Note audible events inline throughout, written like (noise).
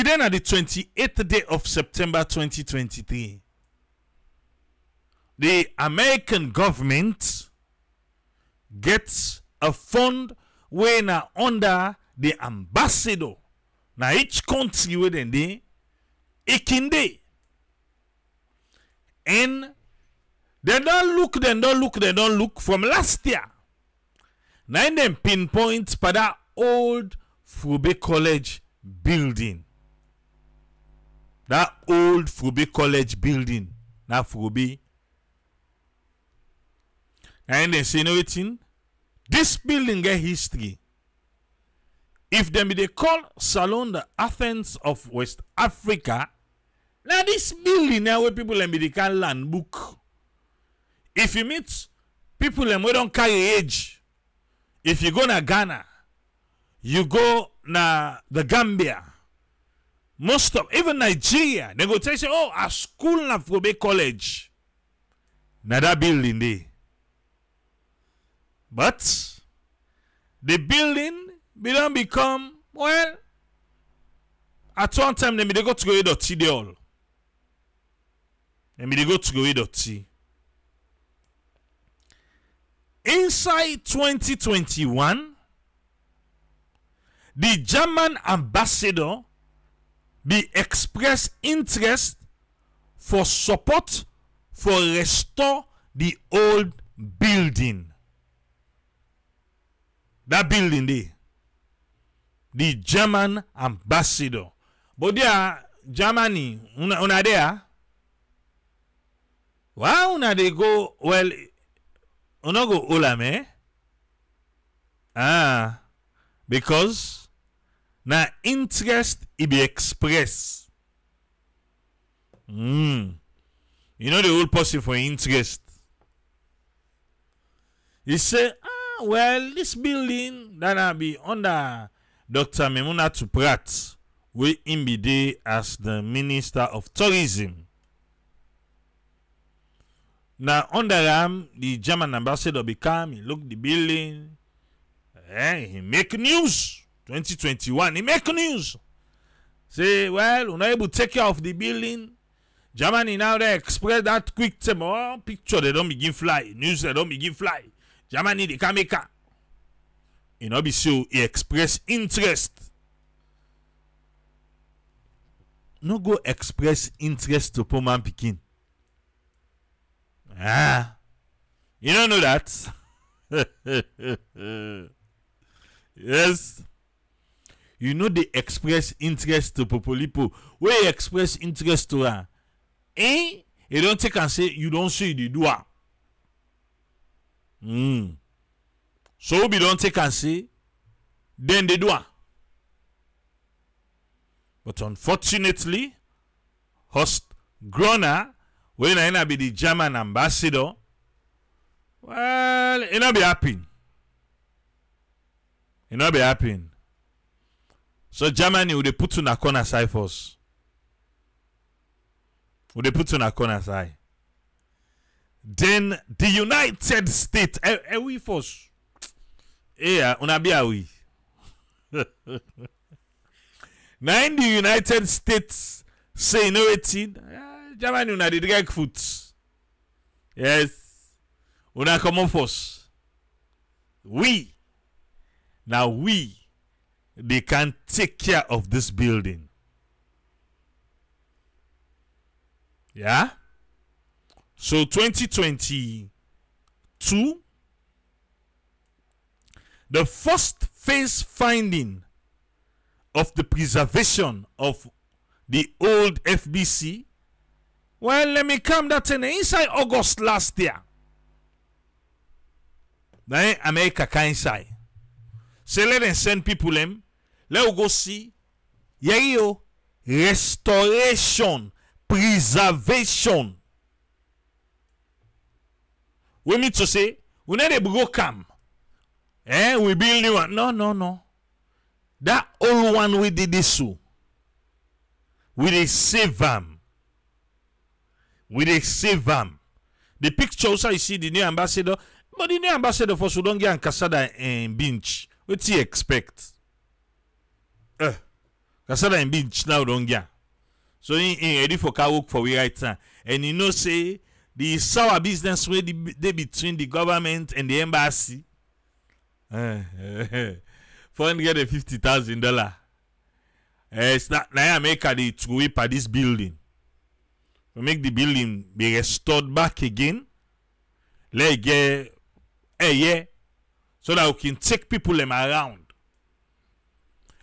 Today na the 28th day of September 2023. The American government gets a fund wey na under the ambassador. Na each country wey dem dey ekinde and dem don look dem don look dem don look from last year. Na im pinpoint for that old Fourah Bay College building that old Fourah Bay College building. Na Fourah Bay And dem say you know wetin this building get history. If them be dey call Salone the athens of west africa na this building na wey people dem be dey carry land book. If you meet pipo dem wey don carry age if you go na ghana you go na the gambia most of even nigeria dem go oh our school na Fourah Bay college. Na dat building dey. But the building be don become well at one time be dey go throway doti dey all. Be dey go throway doti inside 2021 the german ambassador be express interest for support for restore the old building. That building dey the german ambassador. But there germany una una there? Why una dey go well una go am eh? Ah because na interest e be express. Mm. you know the whole person for interest? E say ah well this building that na be under dr Memunatu Pratt wey im be as the minister of tourism. Na under am the german ambassador be come he look the building eh, he make news 2021 he make news. Say well una able to take care of the building. Germany now dey express that quick time oh picture dey don begin fly. News dey don begin fly. Germany dey come make am e no be so e express interest. No go express interest to poor man pikin. Ah. You no know that? (laughs) Yes you no dey express interest to popolipo. Wey express interest to am eh? E don take am say you don say you dey do am mm. so obi don take am say dem dey do but unfortunately Horst Gruner na him be the german ambassador well e no be happy e no be happy so germany we dey put una corner side first. We dey put una corner side. Then the united states eh, eh, we first. Eh una be we? (laughs) Now in the united states say wetin? Eh, germany una dey drag foot. Yes. Una comot first. We. Na we dey can take care of this building. Yeah? So 2022 the first phase finding of the preservation of the old FBC well let me come that in. Inside August last year na America inside. Say let them send people them let we go see yeri o restoration preservation we mean to say we dey go calm eh we build new one. No no no that old one we did this so we dey save am we dey save am the picture also you see the new ambassador. But the new ambassador for sudan get ankasada um, bench wetin you expect eh Kasada in beach now don't get. So he, he ready for car work for we right now. And you know say the sour business where the, they between the government and the embassy. Eh, (laughs) four hundred and fifty thousand dollar. Eh, not now America they to whip at this building. To make the building be restored back again. Let it eh, get a year. So that we can take people them around.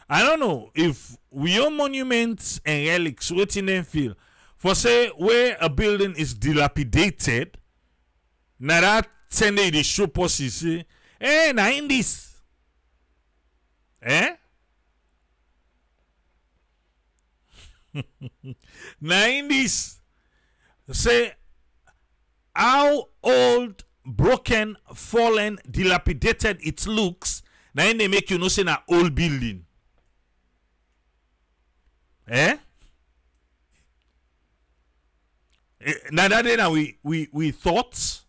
I don't know if own monuments and relics, what in them feel. For say where a building is dilapidated, now that send the show you say, eh, now in this. Eh? (laughs) now in this. Say how old, broken, fallen, dilapidated it looks. Now they make you know say na old building. Eh? Now that day now we we we thought.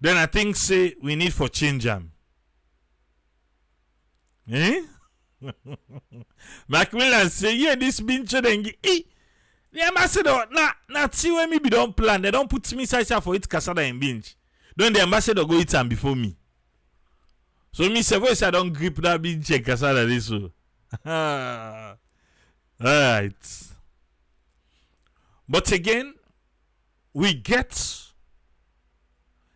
Then I think say we need for change am. Eh? (laughs) Macmillan say yeah this been then eh. The ambassador na na see when me be don plan they don't put me inside for it casada and binge. Then the ambassador go eat am before me. So me say voice I don't grip that binge and casada this so. (laughs) Alright. But again, we get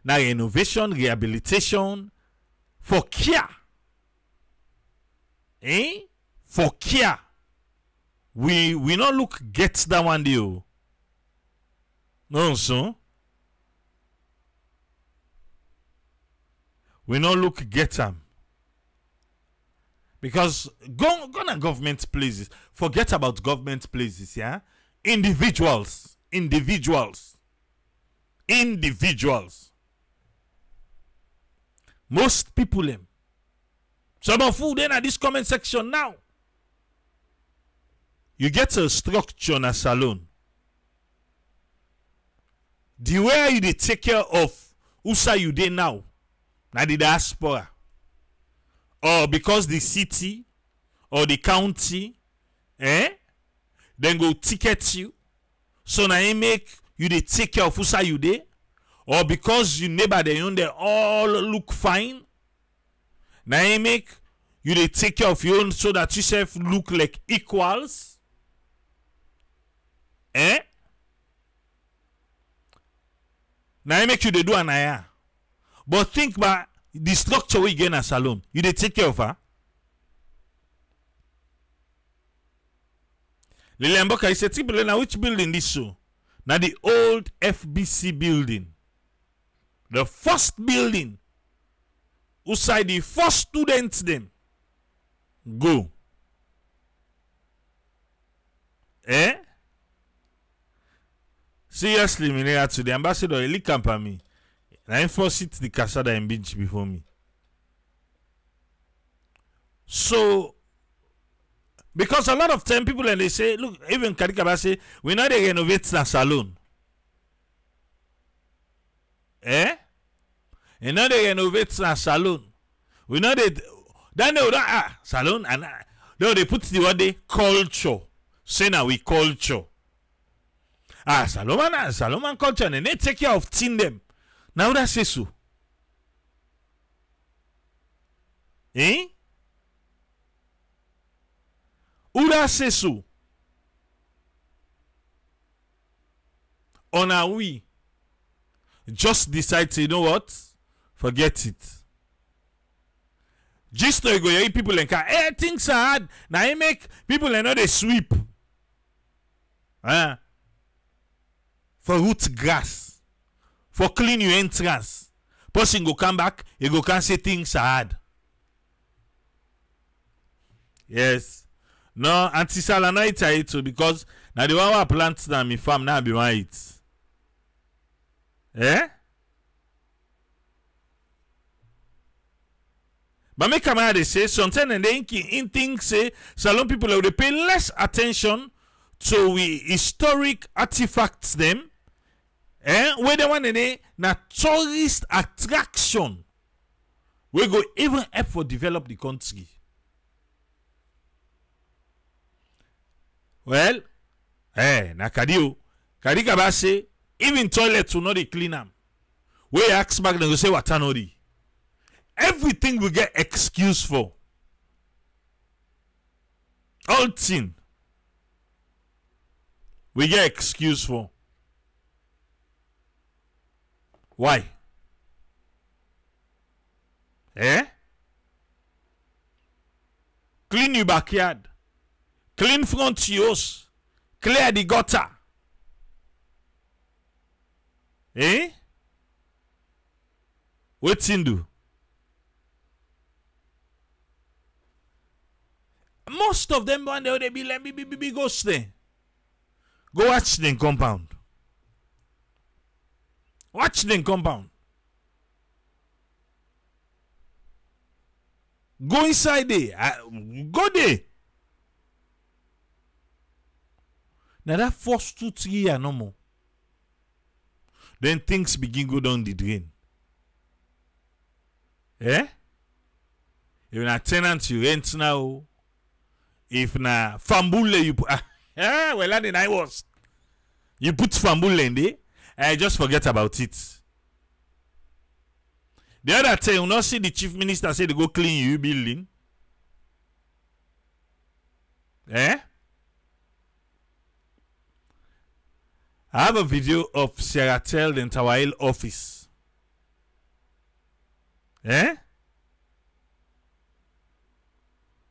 now innovation, rehabilitation for care. Eh? For care. We we not look get that one deal. No, so we not look get them. Because go, to government places. Forget about government places, yeah? Individuals. Individuals. Individuals. Most people them. Some of you then at this comment section now. You get a structure in a Salone. The way you dey take care of Usa you dey now. Na the diaspora. Or because the city or the county eh dem go ticket you. So na im make you dey take care of usa you dey. Or because you neighbor dem own dem all look fine na im make you dey take care of your own so that you sef look like equals. Eh? Na im make you dey do anaya but think ba the structure wey you get na Salone you dey take care of her. Lilian boka say tibule na which building dis so na the old fbc building. The first building. Outside the first students dem? Go. Eh? Seriously minera to the ambassador eli na him first hit the casada and bench before me. So because a lot of time people and they say look even karikaba say we no dey renovate na Salone. Eh? We no dey renovate na Salone. We no they, then they would ah Salone and ah they put the word they culture. Say na we culture. Ah Salone na Salone man culture and they take care of thing dem na that say so. Eh? That say so? Or na we just decide say you know what? Forget it. Gist no go hear people like eh things are hard. Na im make people no dey sweep. Ah for root grass for clean your entrance. Person go come back he go come say things hard. Yes. No aunty sala no eat too because na the one i plant na me farm i be wan eat eh? But am dey say sometimes dem dey in think say Salone people dey pay less attention to we historic artifacts dem eh, wey dey one day na tourist attraction. We go even help for develop the country. well eh, na kadi o kadi kaba say even toilet to not dey clean am. Ask back then go say what no everything we get excuse for. All thing. We get excuse for why? Eh? Clean your backyard. Clean front yours. Clear the gutter. Eh? Wetin do? Most of them one they be like big big big go stay go watch them compound watch them compound. Go inside there. Go there. Now that first two three year no more. Then things begin go down the drain. Eh? If na tenant you rent now if na fambule you put ah (laughs) eh, well that night was you put fambule in there I just forget about it the other thing you not see the chief minister say they go clean you building eh I have a video of Sierratel in Tawail office. Eh?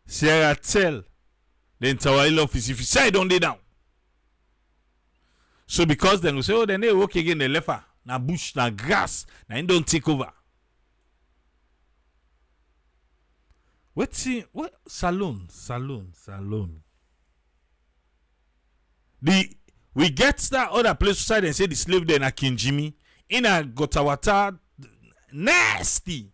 Sierratel the Tawail office. If you say don't they down. So because then we say, oh, then they work again, the left na bush, na grass, na it don't take over. What's what saloon, saloon, saloon. The we get that other place side and say the slave there na Jimmy in a Gotawata nasty.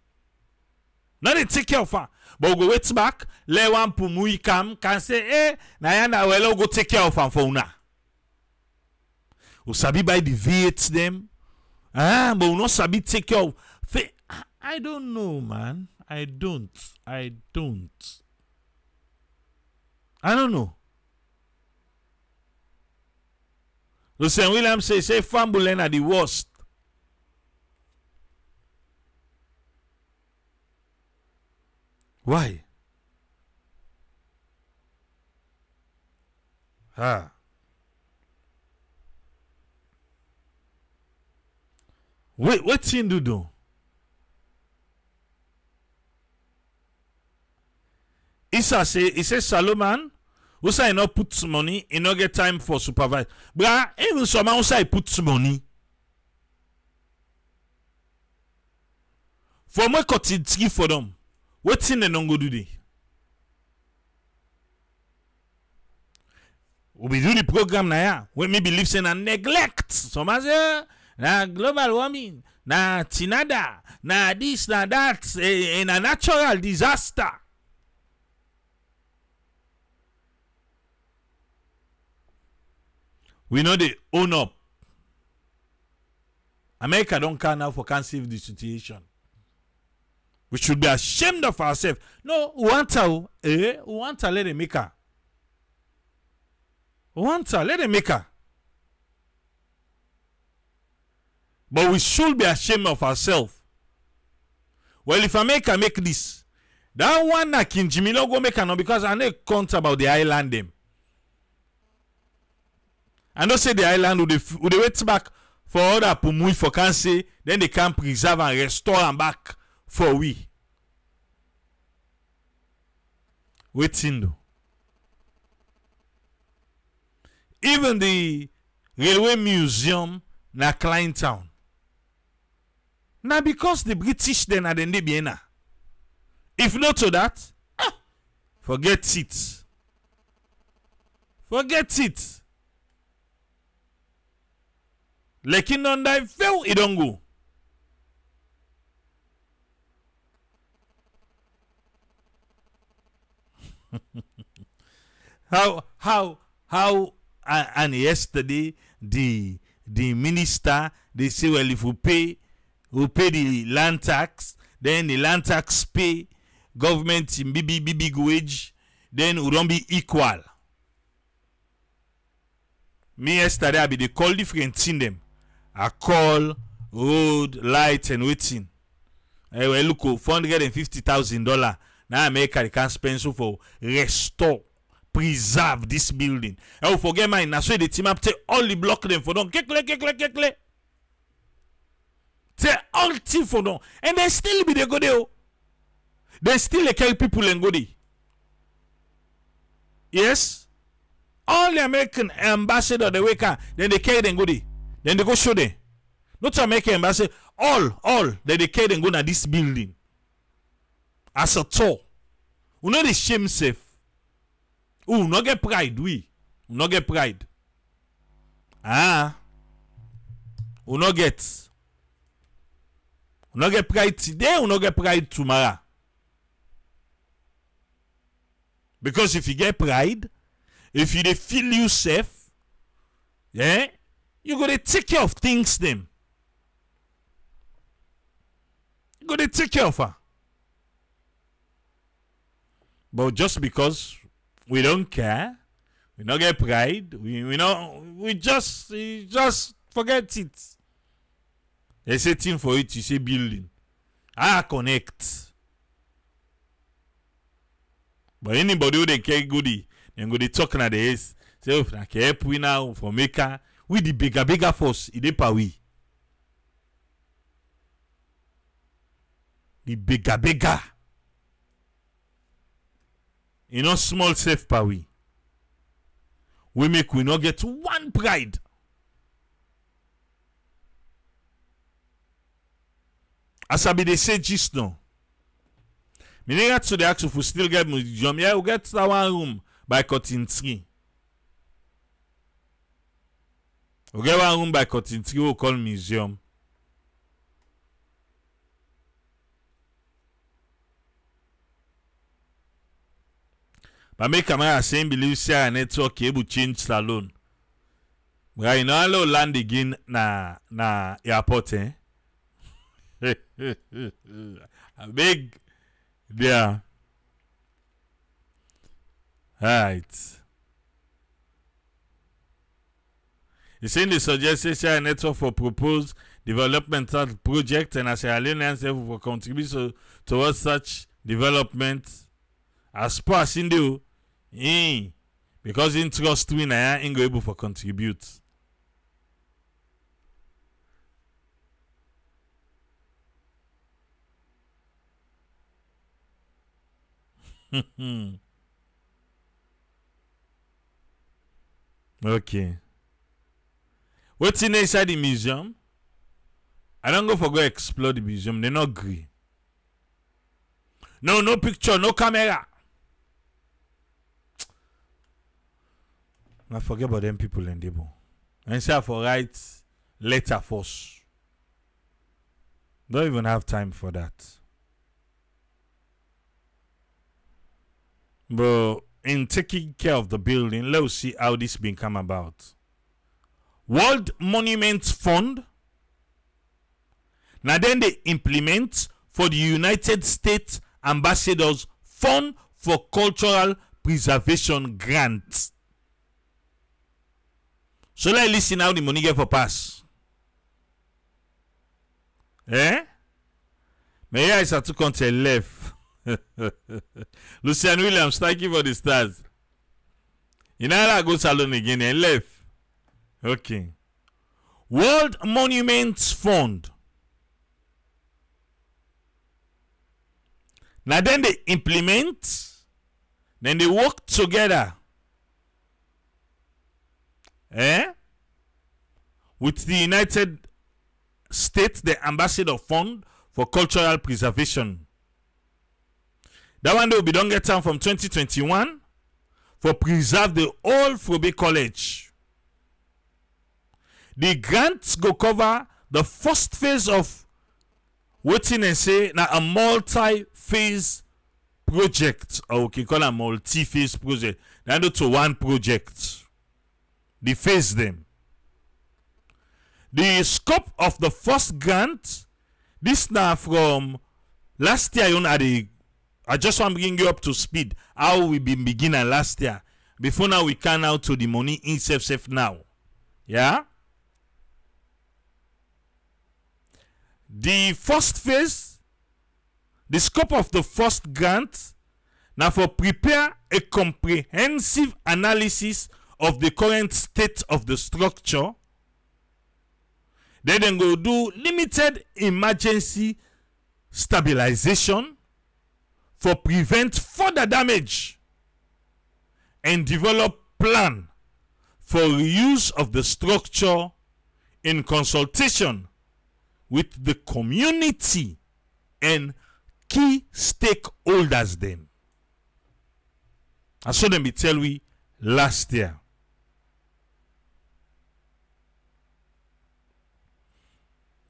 Now they take care of her. But we go wait back, let one pumui come, can say, eh, na yana well go take care of her for una. We sabi by the V8 them. Ah, but we not sabi take care of. Fe- I don't know, man. I don't. I don't. I don't know. Lucien William say say Fambulen are the worst. Why? Ah. Wait, what thing do? Issa say he say Solomon Usa he not put money, he not get time for supervise. But even some Usa he put money. For me cut it for them. Wetin dem don go do there? We do the program na ya wey me believe say na neglect. Some say na global warming, na tinada, na this, na that, eh, na natural disaster. we know they own up. America don't care now for can't save the situation. We should be ashamed of ourselves. No, we want to, eh? To let them make her. To let them make her. But we should be ashamed of ourselves. Well, if America make this, that one na King Jimmy no go make no because I know count about the island them. I know say the island would they, would they wait back for other pumui for can say then they can preserve and restore am back for we. Waiting though. Even the railway museum na Cline Town. Na because the British then are they be. If not to that, ah, forget it. Forget it. Lekin don die fail, it don't go. (laughs) how how how uh, and yesterday the the minister they say well if we pay we pay the land tax then the land tax pay government in big big wage then we don't be equal. Me yesterday i be dey call different thing dem. I call road light and wetin. Eh well look o four hundred and fifty thousand dollar. Na america dey can spend so for restore preserve this building. Eh o forget mine. Na so e dey team up take all the block dem for don kekle kekle kekle all thing for don and they still be the go there o dem still carry people and go there yes? All the american ambassador dey wake up dem dey carry dem go there dem dey go show dem not american ambassador all all dem dey carry dem go na this building. As a tour we no dey shame sef we no get pride we. We no get pride. Ah. We no get we no get pride today we no get pride tomorrow. Because if you get pride if you feel you sef yeah you go dey take care of things dem you go dey take care of her. But just because we don't care we don't get pride we we no we just we just forget it they say thing for it you say building. Ah connect. But anybody wey dey carry goodie dem go dey talk na the ace say oh na help we now for maker we the bigger bigger force e dey per we. The bigger bigger. E no small sef per we wey make we no get one pride as i be dey say gist now. Me nigga to dey ask if we still get museum yeah we get that one room by cotton tree. We get one room by cotton tree we call museum. But make camera him believe say our network able change salon you know how land again na na airport eh abeg there right. He say the suggest say share network for proposed developmental project and as a alliance for contribute towards such development as per as dey because him trust we na him go able for contribute (laughs) okay What's dey inside the museum i don't go for go explore the museum They're not gree no no picture no camera I forget about them people in Debo. And say I for write letter first. Don't even have time for that. But in taking care of the building, let's see how this been come about. World Monuments Fund. Now then they implement for the United States Ambassadors Fund for Cultural Preservation Grant. So let's listen how the money get for pass. Eh? May I start to left. (laughs) Lucian Williams, thank you for the stars. You know how I go Salone again and left. Okay. World Monuments Fund. Now then they implement, then they work together. Eh? With the United States, the Ambassador Fund for Cultural Preservation. That one will be done get time from 2021 for preserve the old Fourah Bay College. The grants go cover the first phase of waiting and say now a multi-phase project or we can call a multi-phase project. Now to one project. The phase them. The scope of the first grant, this now from last year, you know, I just want to bring you up to speed how we been beginning last year. Before now, we can out to the money in safe safe now. Yeah. The first phase, the scope of the first grant, now for prepare a comprehensive analysis of the current state of the structure. Then they go do limited emergency stabilization for prevent further damage and develop plan for reuse of the structure in consultation with the community and key stakeholders them. I saw them be tell we last year.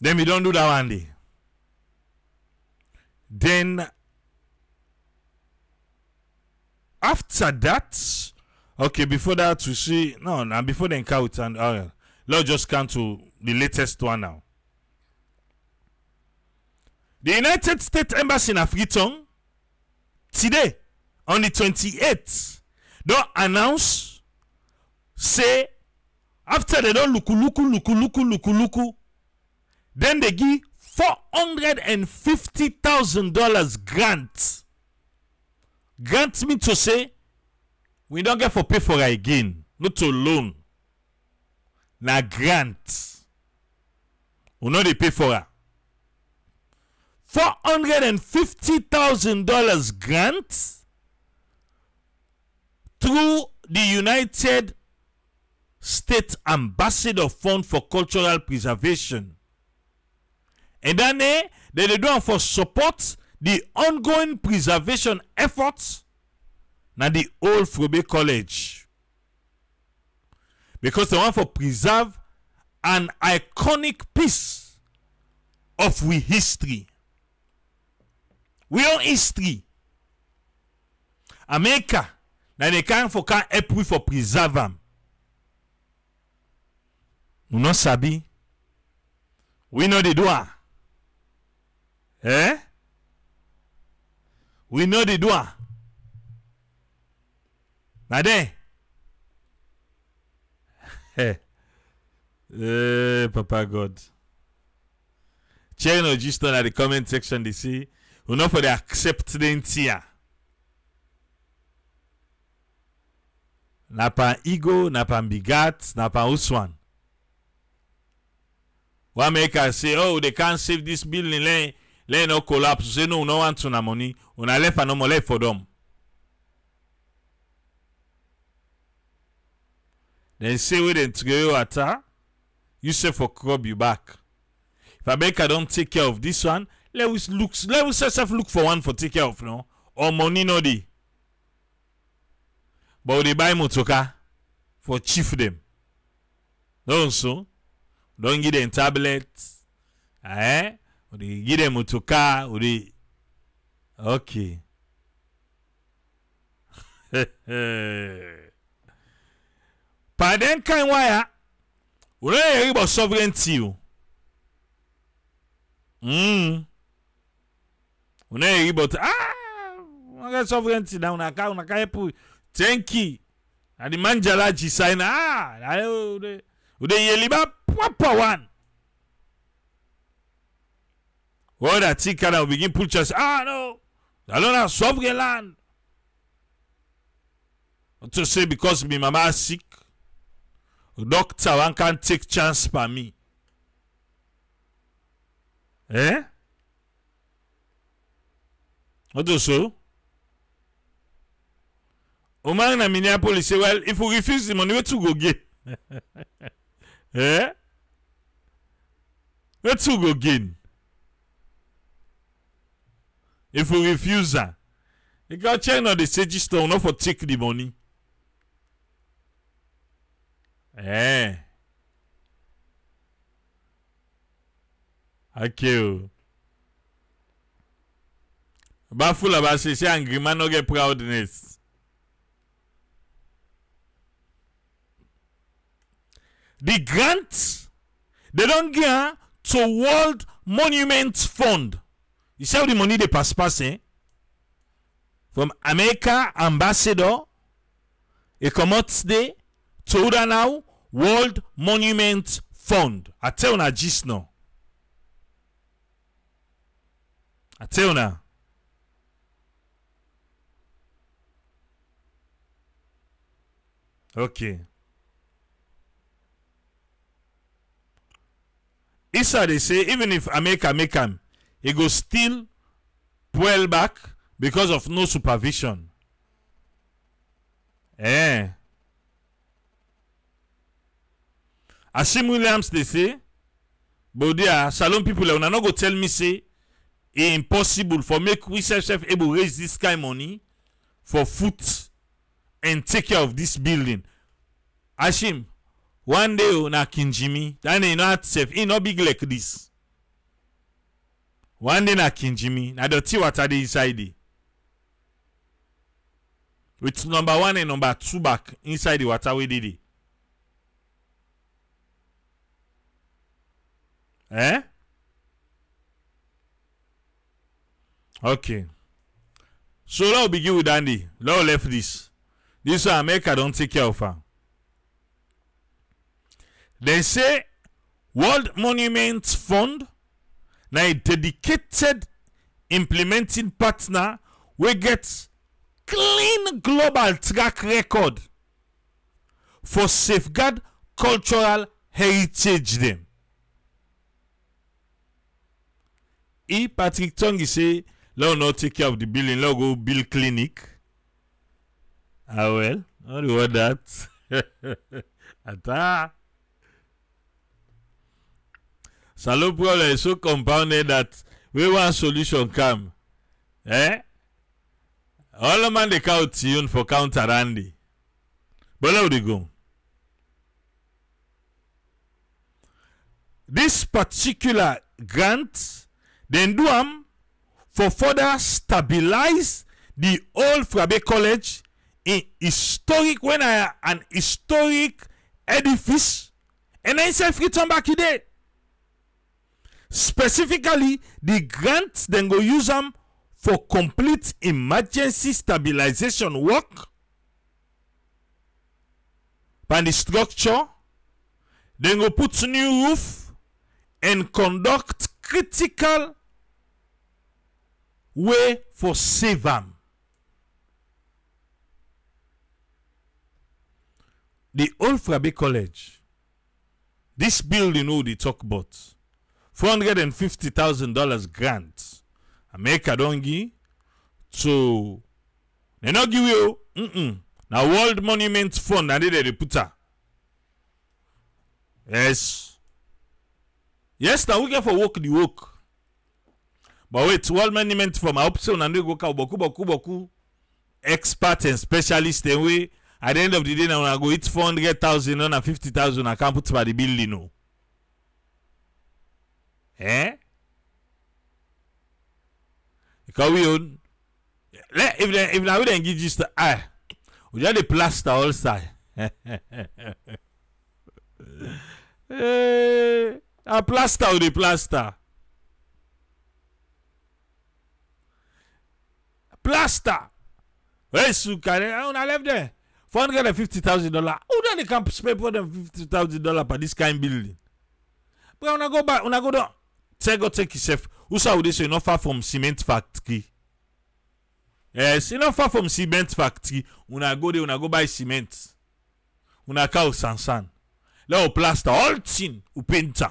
Then we don't do that one day. Then after that, okay, before that we see no, now before the encounter and uh, let's just come to the latest one now. The United States Embassy in Afriton today on the 28th don't announce say after they don't luku luku luku luku luku luku then they give four hundred and fifty thousand dollars grant grant me to say we don't get for pay for again not to loan na grant. We no dey pay for her. four hundred and fifty thousand dollars grant through the United States Ambassador Fund for Cultural Preservation. And then eh, they dey do for support the ongoing preservation efforts na the old Fourah Bay College. Because they want for preserve an iconic piece of we history. We own history. America na dey kind for can help we for preserve am. We no sabi. We know dey do. Eh? We no dey do am. Na there. Eh, eh, Papa God. Check no gist na the comment section dey say, we no for dey accept the entire. na pan ego na pan bigat na pan uswan one maker say oh they can't save this building let no collapse. Say no we no want una money una left and no more. Left for them then say dem throw you water you say for crop you back. If america don take care of this one let us look let us sef look for one for take care of no or money no dey. But we buy motoka for chief them. Don't so? Don't give them tablet eh we dey give dem motoka we dey okay (laughs) paden kan waya we no dey hear about sovereignty o mm. we no dey hear about ah we get sovereignty na una ka una ka help tenki na the manjalaji sign ah na ude ude yeliba proper one thing kind of begin put chest ah no have sovereign land to say because me mama sick doctor one can take chance by me eh? What do so Omar na Minneapolis say, well, if we refuse the money, where to go gain? (laughs) eh? Where to go gain? If we refuse her, you got check on the sage store, not for take the money. Eh. Okay. o. Bafula ba say say angry man no get proudness. the grant they don give am to world monument fund you see how the money dey pass pass eh? From america ambassador e comot dey to now world monument fund. I tell una gist now i tell una okay. Issa dey say even if America make am, e go still pull back because of no supervision. Eh. Asim Williams they say, but there, Salone people, una no go tell me say e impossible for make we sef sef able raise this kind of money for foot and take care of this building. Ashim, one day o na King Jimmy that name not safe e no big like this one na King Jimmy na water dey inside it with number one and number two back inside the water wey dey eh? Okay. So now begin with andy. Now left this. This one america don take care of am They say World Monument Fund na a dedicated implementing partner wey get clean global track record for safeguard cultural heritage dem. E Patrick Tongi say let no take care of the building, let go build clinic. Ah well, you want that? (laughs) Ata. Salone problem is so compounded that when one solution come, eh? All the man they count tune for counter Randy. But now they go. This particular grant, then do am for further stabilize the old Fourah Bay College in historic when I an historic edifice and then self return back today. Specifically, the grant then go use them for complete emergency stabilization work pan the structure then go put new roof and conduct critical way for save am. The old Fourah Bay College, this building we dey talk about, four hundred and fifty thousand dollars grant America don give to dem no give you mm-mm, na World Monument Fund dem dey put am. Yes. Yes, na we get for work the work. But wait, World Monument Fund, I hope say una no go count boku boku boku expert and specialist dem wey at the end of the day na una go or na fifty thousand I can put by the building o. Eh? We own le if dem if na we dem give gist ah we just dey plaster all side. (laughs) Eh, na plaster we dey plaster. Plaster. Wey su carry una left there. Four hundred and fifty thousand dollar. Who don dey come spend hundred and fifty thousand dollar for this kind building? But una go back, una go down. God take yourself. Who say not far from cement factory? Eh, yes, e not far from cement factory. Una go there, una go buy cement. Una cow sansan. Let plaster all thing, ah, we paint.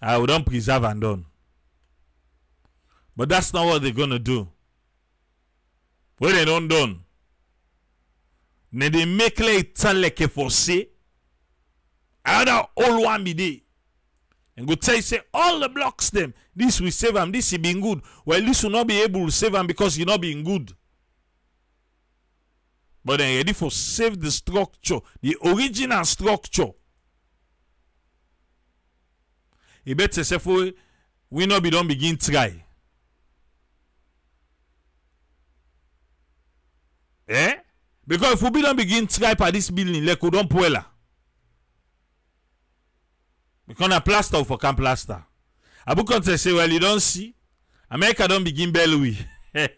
I will don preserve and done. But that's not what they're gonna do. What they don't done. They make like sound like a for say. Eh? Another old one be. And go tell you say all the blocks them. This will save them. This is being good. Well, this will not be able to save them because you're not being good. But then ready for save the structure, the original structure. You better say for we not be don't begin try. Eh? Because if we don't begin try by this building, like we don't puela. Because na plaster for can plaster. Abu Conte say, well, you don't see. America don't begin belly. (laughs) eh,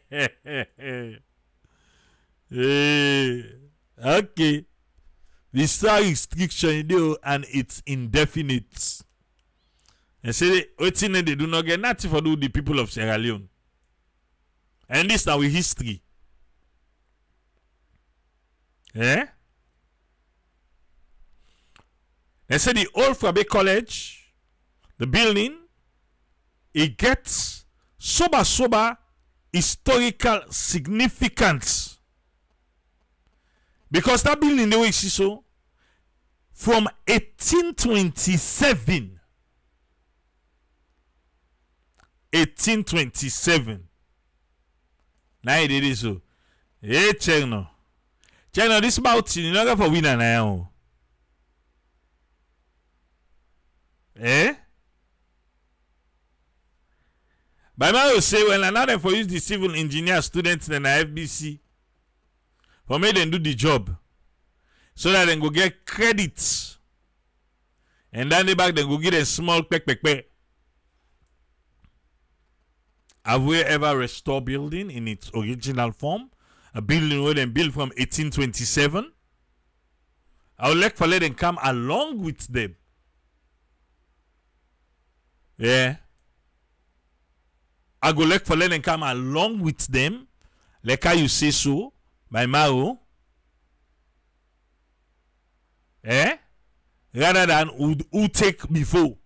okay. visa restriction dey and it's indefinite and say wetin dem dey do no get nothing for do the people of sierra leone and this na with history eh dem say the old Fourah Bay college the building it gets sober sober historical significance. Because that building wey you see so from 1827 1827 na e dey dey so. Eh check no check no this mountain you no get for winner na yan o eh? By my say well dem for use the civil engineer students dem na fbc for make dem do the job. So that dem go get credits. and then the back dem go get a small pekpekpe have we ever restored building in its original form? A building wey dem built from 1827 i would like for let dem come along with them yeah i go like for let dem come along with them like how you say so by Mao. Eh? Rather than who, who take before.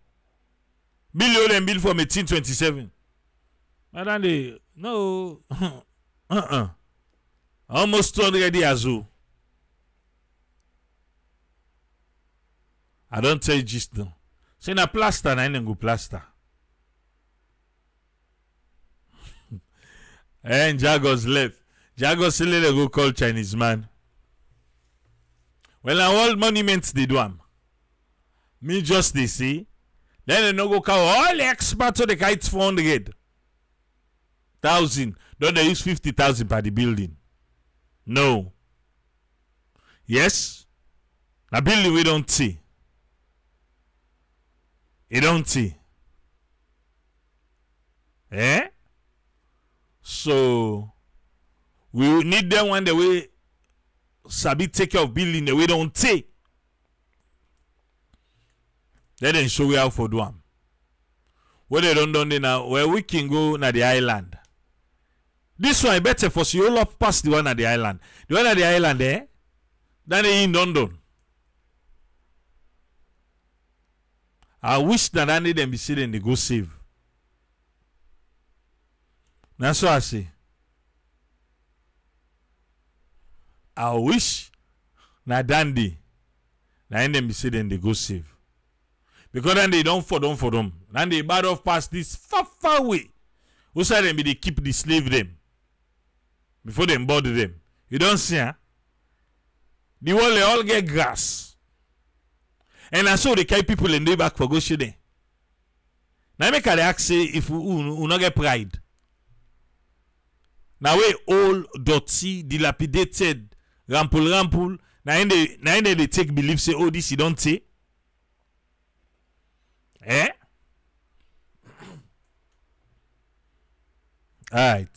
Bill them bill from 1827. Rather they no (laughs) uh-uh. Almost 200 years old. I don't tell you just now. Say na ain't go plaster. and (laughs) eh, Jagos left. Jagos still go call Chinese man. Well, now all monuments do am. Me just they see. Then they no go call all experts to the kites 400 thousand. Don't they use 50,000 per the building? No. Yes. Na building we don't see. You don't see. Eh? So we need them one the way sabi take care of building the way don't take. Let them show you how for do am. What they don't done now, where we can go na the island. This one better for up past the one at the island. The one at the island eh? Then in London. I wish that I any them be sitting they go save. That's what I say. I wish na dandy na in them be say them they go save. Because then they don't for them for them. Then they bad off past this far far away. Who said them be they keep the slave them before them bother them. You don't see huh? The world they all get grass. And I saw they carry people in the back for go shoot. Now make I ask say if we, we, we not get pride. Now we all dirty, dilapidated, rample rample. Now the now in they take believe say oh this don't say. Eh? Alright.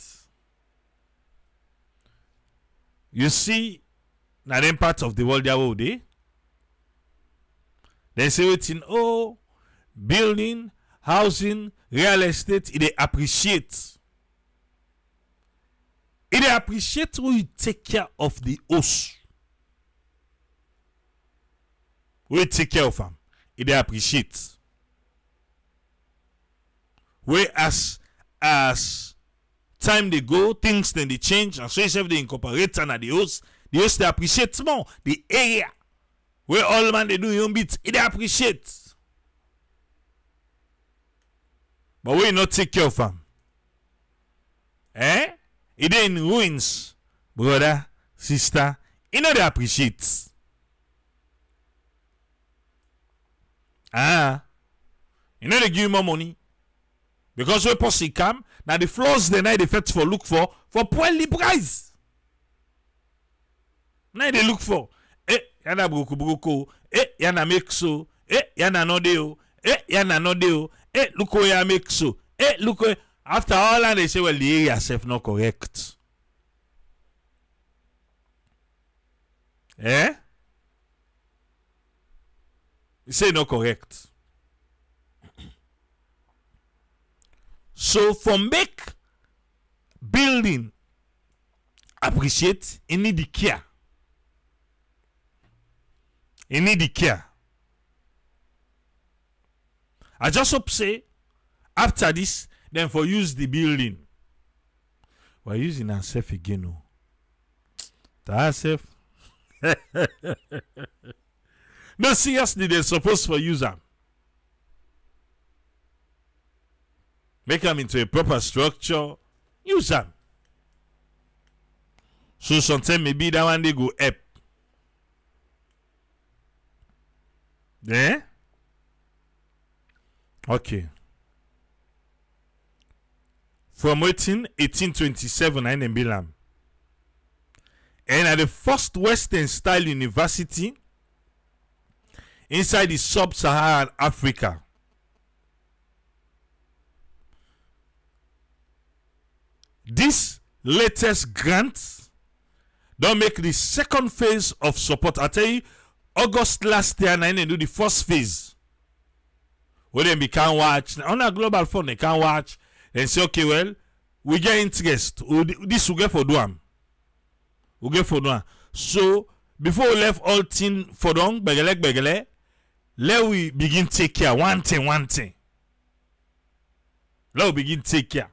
You see, now them parts of the world there will they they say it's in oh building, housing, real estate, it they appreciate. It they appreciate when you take care of the host. We take care of them. It they appreciate. Whereas as time they go, things then they change, and so if they incorporate and the host, the host they appreciate more the area where all man they do your bits, it they appreciate. But we not take care of them. Eh? It in ruins, brother, sister. Know they appreciate. Ah. You know they give you more money. Because when posse come, now the floors the night they fetch for look for for poorly price. Now they look for. Yana broko. Eh, yana make so. Eh, yana no e Eh, yana no deo. Eh, look where ya make so. Eh, look where. After all, and they say, well, the area self not correct. Eh? you say no correct. So for make building appreciate, need the care. E need the care. I just hope say after this, then for use the building. We're using ourselves again. Oh. Ourselves. (laughs) no, seriously, they're supposed for use them. Make them into a proper structure. Use them. So sometimes maybe that one they go up. Yeah? Okay. From waiting 1827 in Bilam. And at the first Western style university inside the sub Saharan Africa. This latest grant don't make the second phase of support. I tell you, August last year, and they do the first phase. Where then we can't watch on a global phone, they can't watch and say, okay, well, we get interest. This will get for Duam. We get for Duam. So before we left all thing for them, begele begele, let we begin take care. One thing, one thing. Let we begin take care.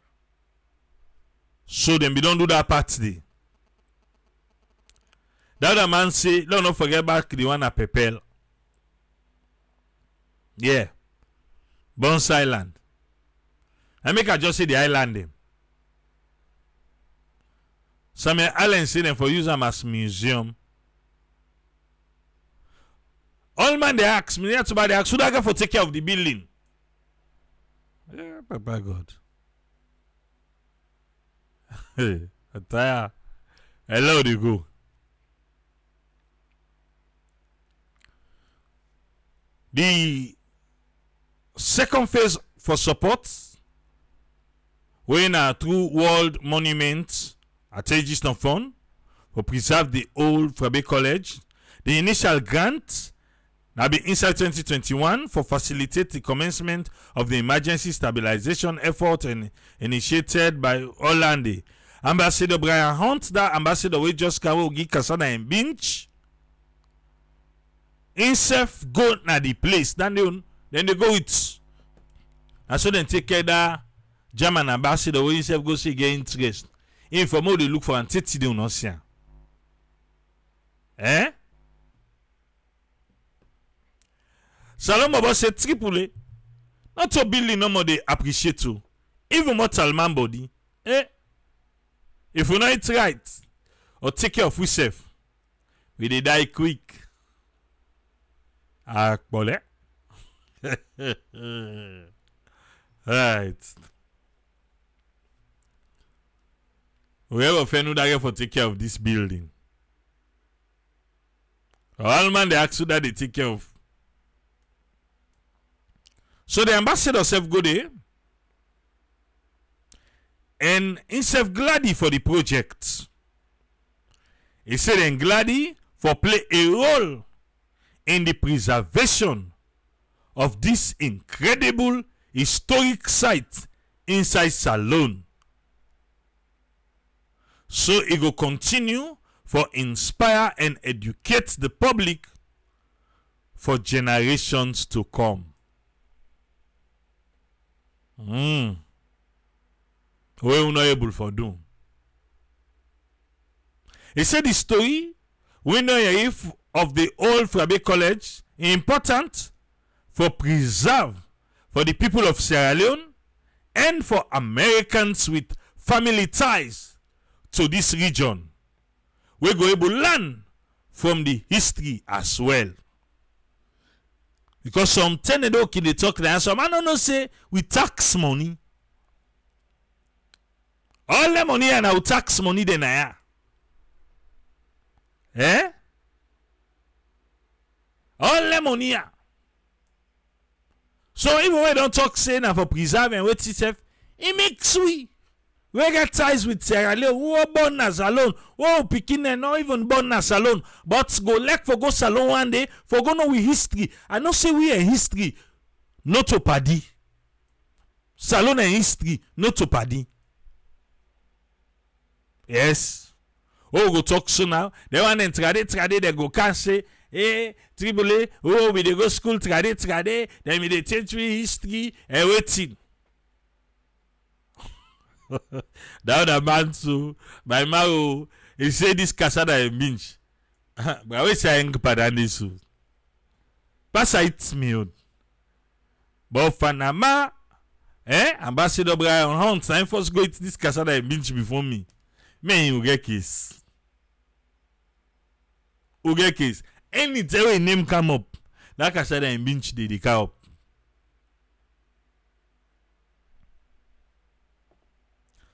So then we don't do that part today. That other man say, let not forget back the one at Pepel. Yeah. Bunce Island. I make I just say the island name. Some island say them for use them as museum. All man they ask me, to buy they ask, should I go for take care of the building? Yeah, Papa God. (laughs) Hey, Ataya. Hello, they go. The second phase for support, when a true world monument at Egiston Fund for preserve the old Fourah Bay College. The initial grant now be inside 2021 for facilitate the commencement of the emergency stabilization effort and initiated by Hollande. Ambassador Bryan Hunt, that ambassador we just carry Kasana and Binch. Insef go na the place. Then they, then they go with. And so then take care that German ambassador we Insef go see get interest. In for more they look for entity they not see. Eh? Salom Baba said triple. Not to building no more they appreciate you. Even mortal man body. Eh? If we know it right, or take care of ourselves, we dey die quick. Akpole. (laughs) right. We have a friend for take care of this building. All man they ask that they take care of. So the ambassador self go there and himself glady for the project. He said and glady for play a role in the preservation of this incredible historic site inside Salone. So it will continue for inspire and educate the public for generations to come. Mm. we no able for do. He said the story we know if of the old Fourah Bay College important for preserve for the people of Sierra Leone and for Americans with family ties to this region. We go able learn from the history as well. Because some ten dey dey talk there, some I don't know say we tax money. All the money and our tax money then na Eh? Ah. So even we don't talk say na for preserve and itself, it makes we. wey get ties with sierra leone. Who born na salone who pikin dem no even born na salone but go like for go salone one day for go know we history. I know say we a history no to padi salone and history no to padi yes. Oh go talk so now. Dem wan dem trade trade dem go can say eh tribule oh we dey go school trade trade dem we dey teach we history and wetin? (laughs) That other man too. My man o he say this kasada e binge but wey say hang padà so pasa it me own. But fanama eh ambassador bryan hunt na him first go eat this kasada e binge before me. Me him go get case. Go get case anytime him name come up that kasada e binge dey dey come up.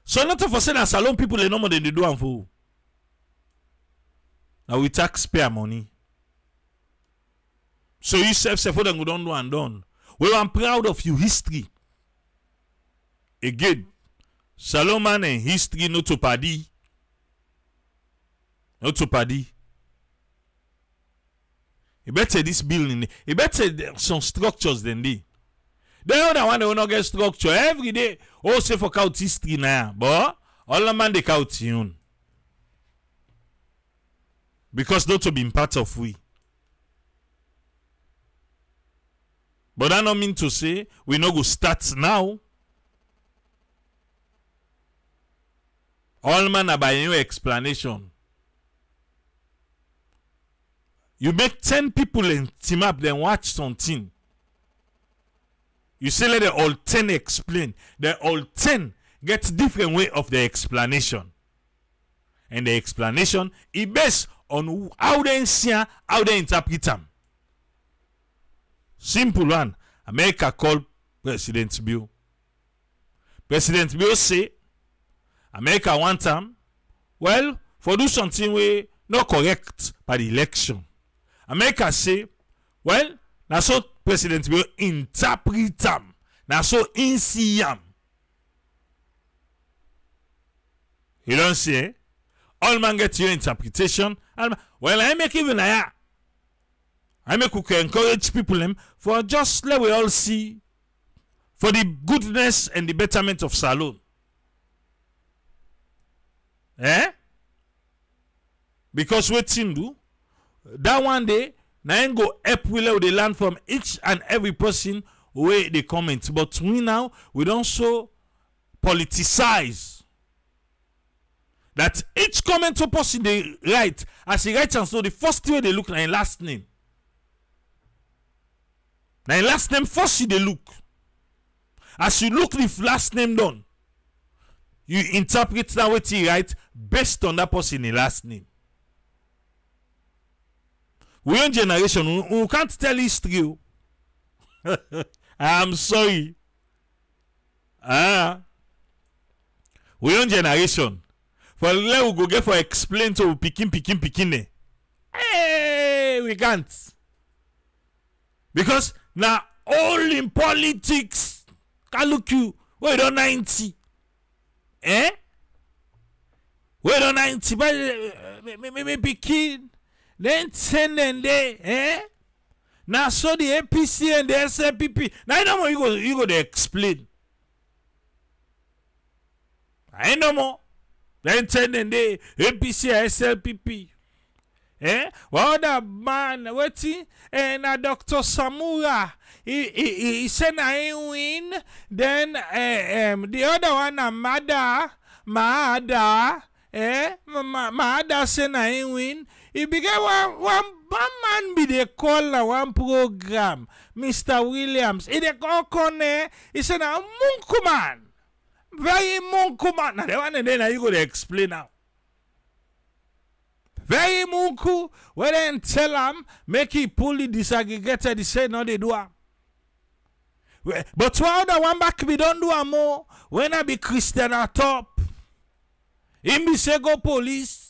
So nothing for say na salon people dey normal dem dey do am for na we taxpayer money. So you sef sef wey dem go don do am done. Well i'm proud of you history. Again salon man and history no to padi no to padi e better this building. E better some structures dem they the other one dey no get structure. Every day oh say for count history na but all man dey count own because not to be part of we. But that no mean to say we no go start now. All man na by new explanation you make 10 people and team up then watch something. You say let the all 10 explain. The all 10 get different way of the explanation. And the explanation is based on how they see how they interpret am. Simple one. America call president bill. President bill say america want am. Well for do something wey no correct by the election america say well na so president bill interpret am. Na so am. You don see eh? All man get your interpretation. Well i make even ya i make we encourage people them for just let we all see for the goodness and the betterment of salone eh? Because wetin do that one day na im go help we let we learn from each and every person wey dey comment. But we now we don so politicize that each comment wey person dey write as e write am so the first thing wey dey look na last name. Na last name first you dey look. As you look the last name done you interpret that wetin e write based on that person im last name we own generation we, can't tell history o i am sorry. Ah. We own generation. For where we go get for explain to pikin pikin pikin hey we can't. Because na all in politics kaluku wey don 90 eh? Wey don 90 but me pikin dem ten dem dey eh? Na so the apc and the slpp na you know more you go you go dey explain. I know more ten dem dey apc and slpp eh? Well other man wetin eh, na dr samura. He, he, he, say na him win. Then eh, um, the other one na mada. Maada eh? Ma, maada say na him win e be one one man be dey call na one program. Mr williams. E dey call kone e say na munkuman very munkuman na the one dey na you go dey explain now. Very munku wey dem tell am make he pull the disaggregated he say no dey do am. But while the one back be don do am o when i be christian at top. Him be say go police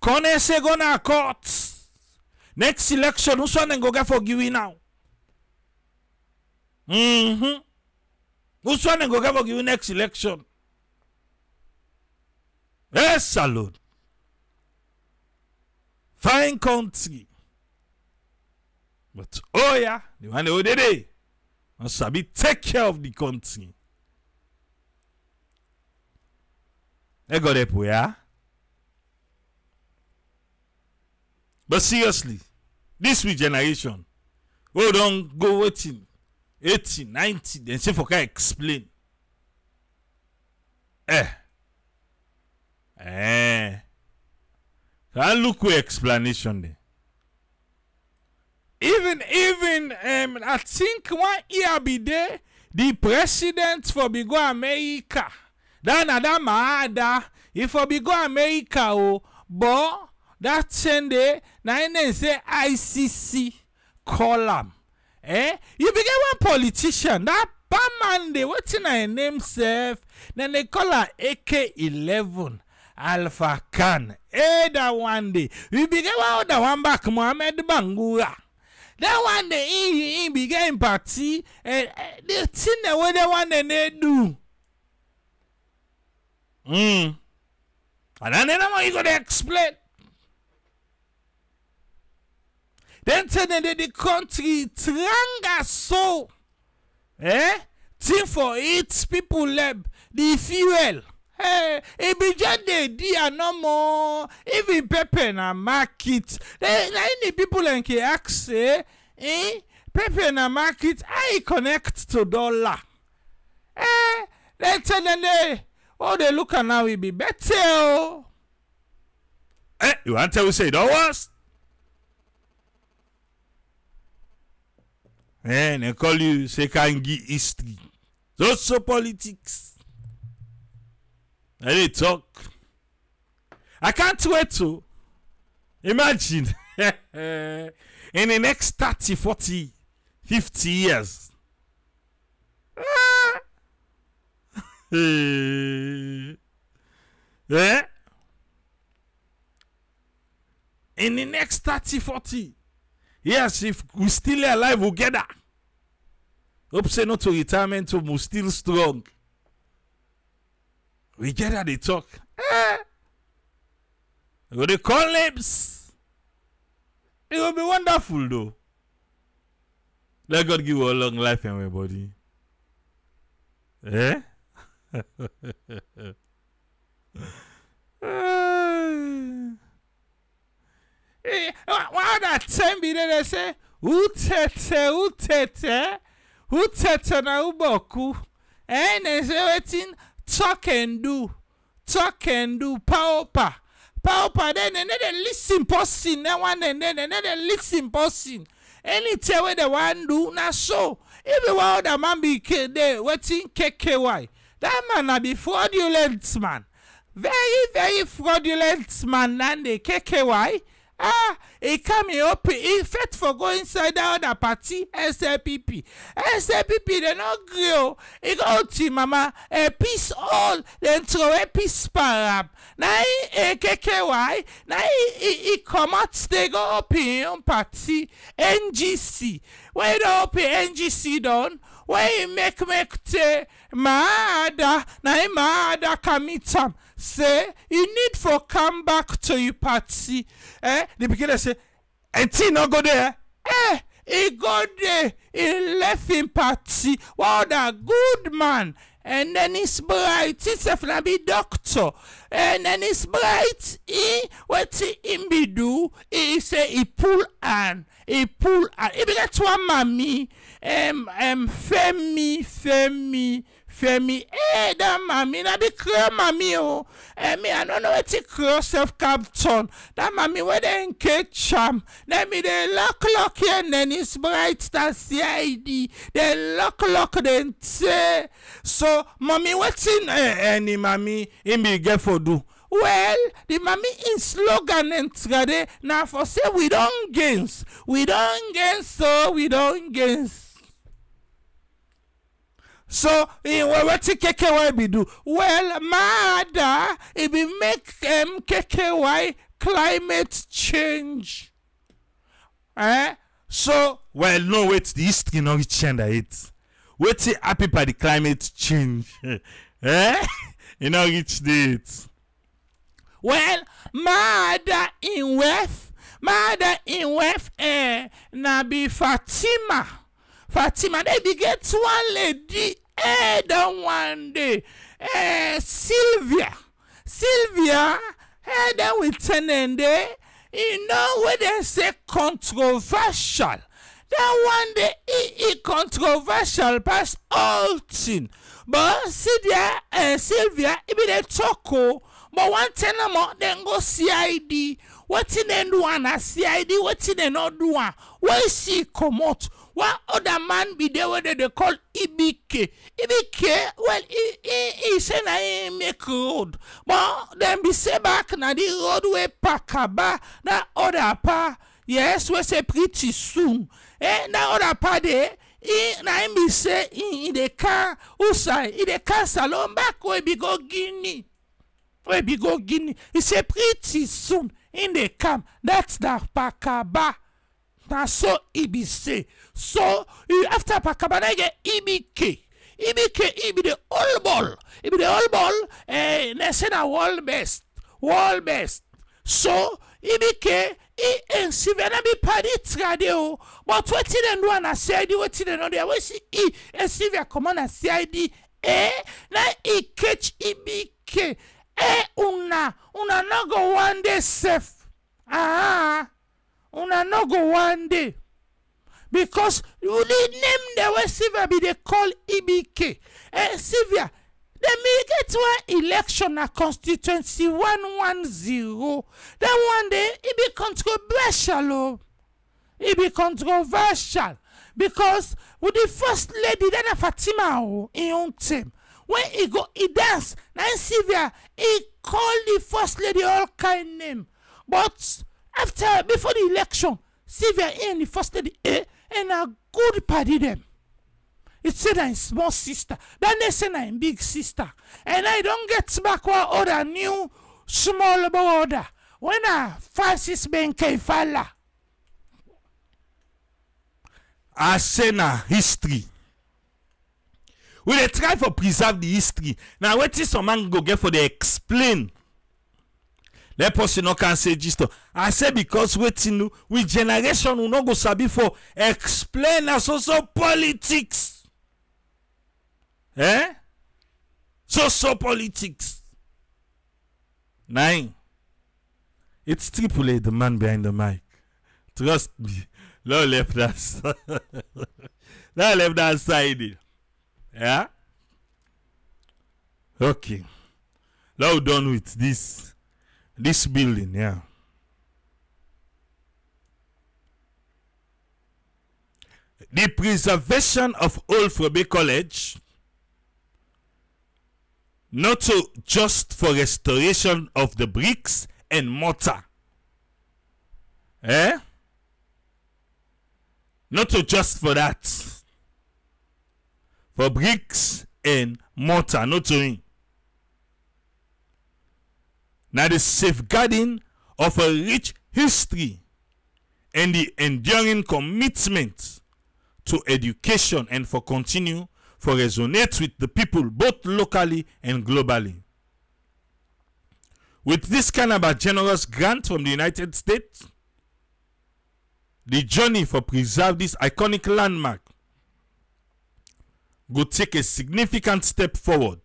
Kone say go na court. Next election, who's one go get for giving now? Mm-hmm. Who's one go get for giving next election? Eh, salute. Fine country. But oh yeah, the one who did it. And Sabi take care of the country. They got up yeah. But seriously, this we generation, we don't go waiting 80, 90, then say for can explain. Eh. Eh. Can look with explanation there. Even even um I think one year be there, the president for be go America. That na that. If for be go America oh, but that send there, na him say ICC column. Eh? You became one politician. That man they wetin na him name sef? Then they call her AK11 Alpha Khan. Eh, that one day. You became one other one back, Mohammed Bangura. That one day he, he began party and uh, the thing that what they want and they do. Hmm. And then how you gonna explain? Then tell them that the country tranga so. Eh? Thing for its people lab the fuel. Hey, e be just dey there no more. Even pepper na market. Eh, na any people like dey ask say, eh, pepper na market, how e connect to dollar? Eh, then tell them dey, oh, they look am now, e be better oh. Eh, you wan tell me say e don worse? Eh, they call you Sekangi history. Also politics. And they talk. I can't wait to imagine (laughs) in the next 30, 40, 50 years. Ah. (laughs) eh? In the next 30, 40 years, if we still alive together, hope say not to retirement, we still strong. We get how they talk. Eh? Call names. It will be wonderful though. Let God give you a long life, everybody. Eh? (laughs) Eh, why that time be there they say utete utete utete na uboku eh they say wetin? Talk and do talk and do pauper pauper then they dey listen person na one and then they dey listen person anything wey they wan do na so. If you wan other man be k dey wetin kky that man na be fraudulent man. Very very fraudulent man na dey kky ah e come e open. E fit for go inside that other party slpp slpp dem no gree o e go to mama a peace all dem throway peace param na e kky na e e comot dey go open im own party ngc wey don open ngc don wey e make make say maada na im maada commit am say you need for come back to your party eh the pikin dey say enti no go there eh e go there e left him party wow that good man. And then he's bright he sef na be doctor. And then he's bright e wetin him be do? E say e pull hand e pull hand e be get one mami um, um, femi femi femi eh that mami na be crow mami o. Eh me i no know wetin crow sef captain that mami wey dem catch am na me dey lock lock here then is bright that cid dey lock lock dem say. So mami wetin eh, any mami im be get for do. Well the mami im slogan entrade na for say we don gains we don gains so we don gains. So, well, wetin KKY be do? Well, Maada, e be make um, KKY climate change. Eh? So, well, no, wait, the history no reach of it. Wetin happy by the climate change? (laughs) eh? (laughs) e no reach date. Well, mother in wealth, mother in wealth, eh, na be Fatima. Fatima, they be get one lady, eh, the one day, eh, Sylvia. Sylvia, eh, then we turn there. You know what they say controversial. That one day it, it controversial past all thing. But there, uh, Sylvia, it be the talk oh. But one ten more then go CID. What in they do and a CID? What in they not do? Why see come out? What other man be there where they call EBK? EBK, well, he, he, he say na he make road. But then be say back na the road where Pakaba, that other pa, yes, we say pretty soon. Eh, that other pa there, he, na him be say he, he dey car, outside, he dey car salon back where be go Guinea. Where be go Guinea. He say pretty soon in the camp. That's the Pakaba. Na so e be say. So e- after Pakaba, na get EBK. EBK, e be the old ball. E be the old ball. Eh, they say na world best. World best. So e and Sylvia na be party trade o. But wetin dem do na CID, wetin dem no do, we see E come on na CID. Eh, na e catch EBK. Eh, una, una no go one day safe. Ah, una no go one day. Because you dey name the way Sylvia be dey call EBK. Eh, Sylvia, dem may get one election na constituency 110. That one day, e be controversial o. E be controversial because with the first lady, then Fatima o, im own time. When e go, e dance, na Sylvia, e call the first lady all kind name. But after, before the election, Sylvia and the first lady, eh, and na good party them. It said im small sister. Then they say I'm big sister. And I don't get back one other new small brother. When na Francis Ben Kaifala. I say na history. We dey try for preserve the history. Now wetin some man go get for dey explain. Let person no can say gist. I say because wetin we generation we no go sabi for explain na so so politics. Eh? So so politics. Nine. It's Triple A, the man behind the mic. Trust me. No left that side. (laughs) no left that side. Yeah? Okay. Now done with this this building, yeah. The preservation of Old Fourah Bay College not so just for restoration of the bricks and mortar. Eh? Not so just for that. For bricks and mortar, not so. Now the safeguarding of a rich history and the enduring commitment to education and for continue for resonate with the people both locally and globally. With this kind of a generous grant from the United States, the journey for preserve this iconic landmark go take a significant step forward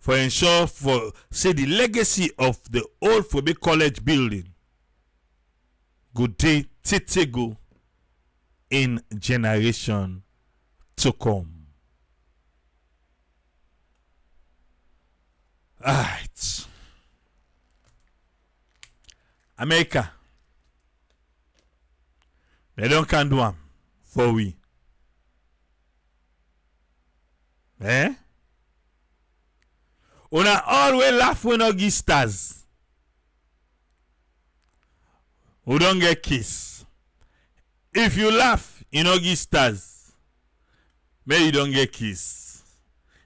for ensure for say the legacy of the old Fourah Bay College building go dey tete go in generation to come. Alright. America. They don't can do am for we. Eh? Una always laugh when no give stars. We don't get kiss. If you laugh, you no give stars. May you don't get kiss.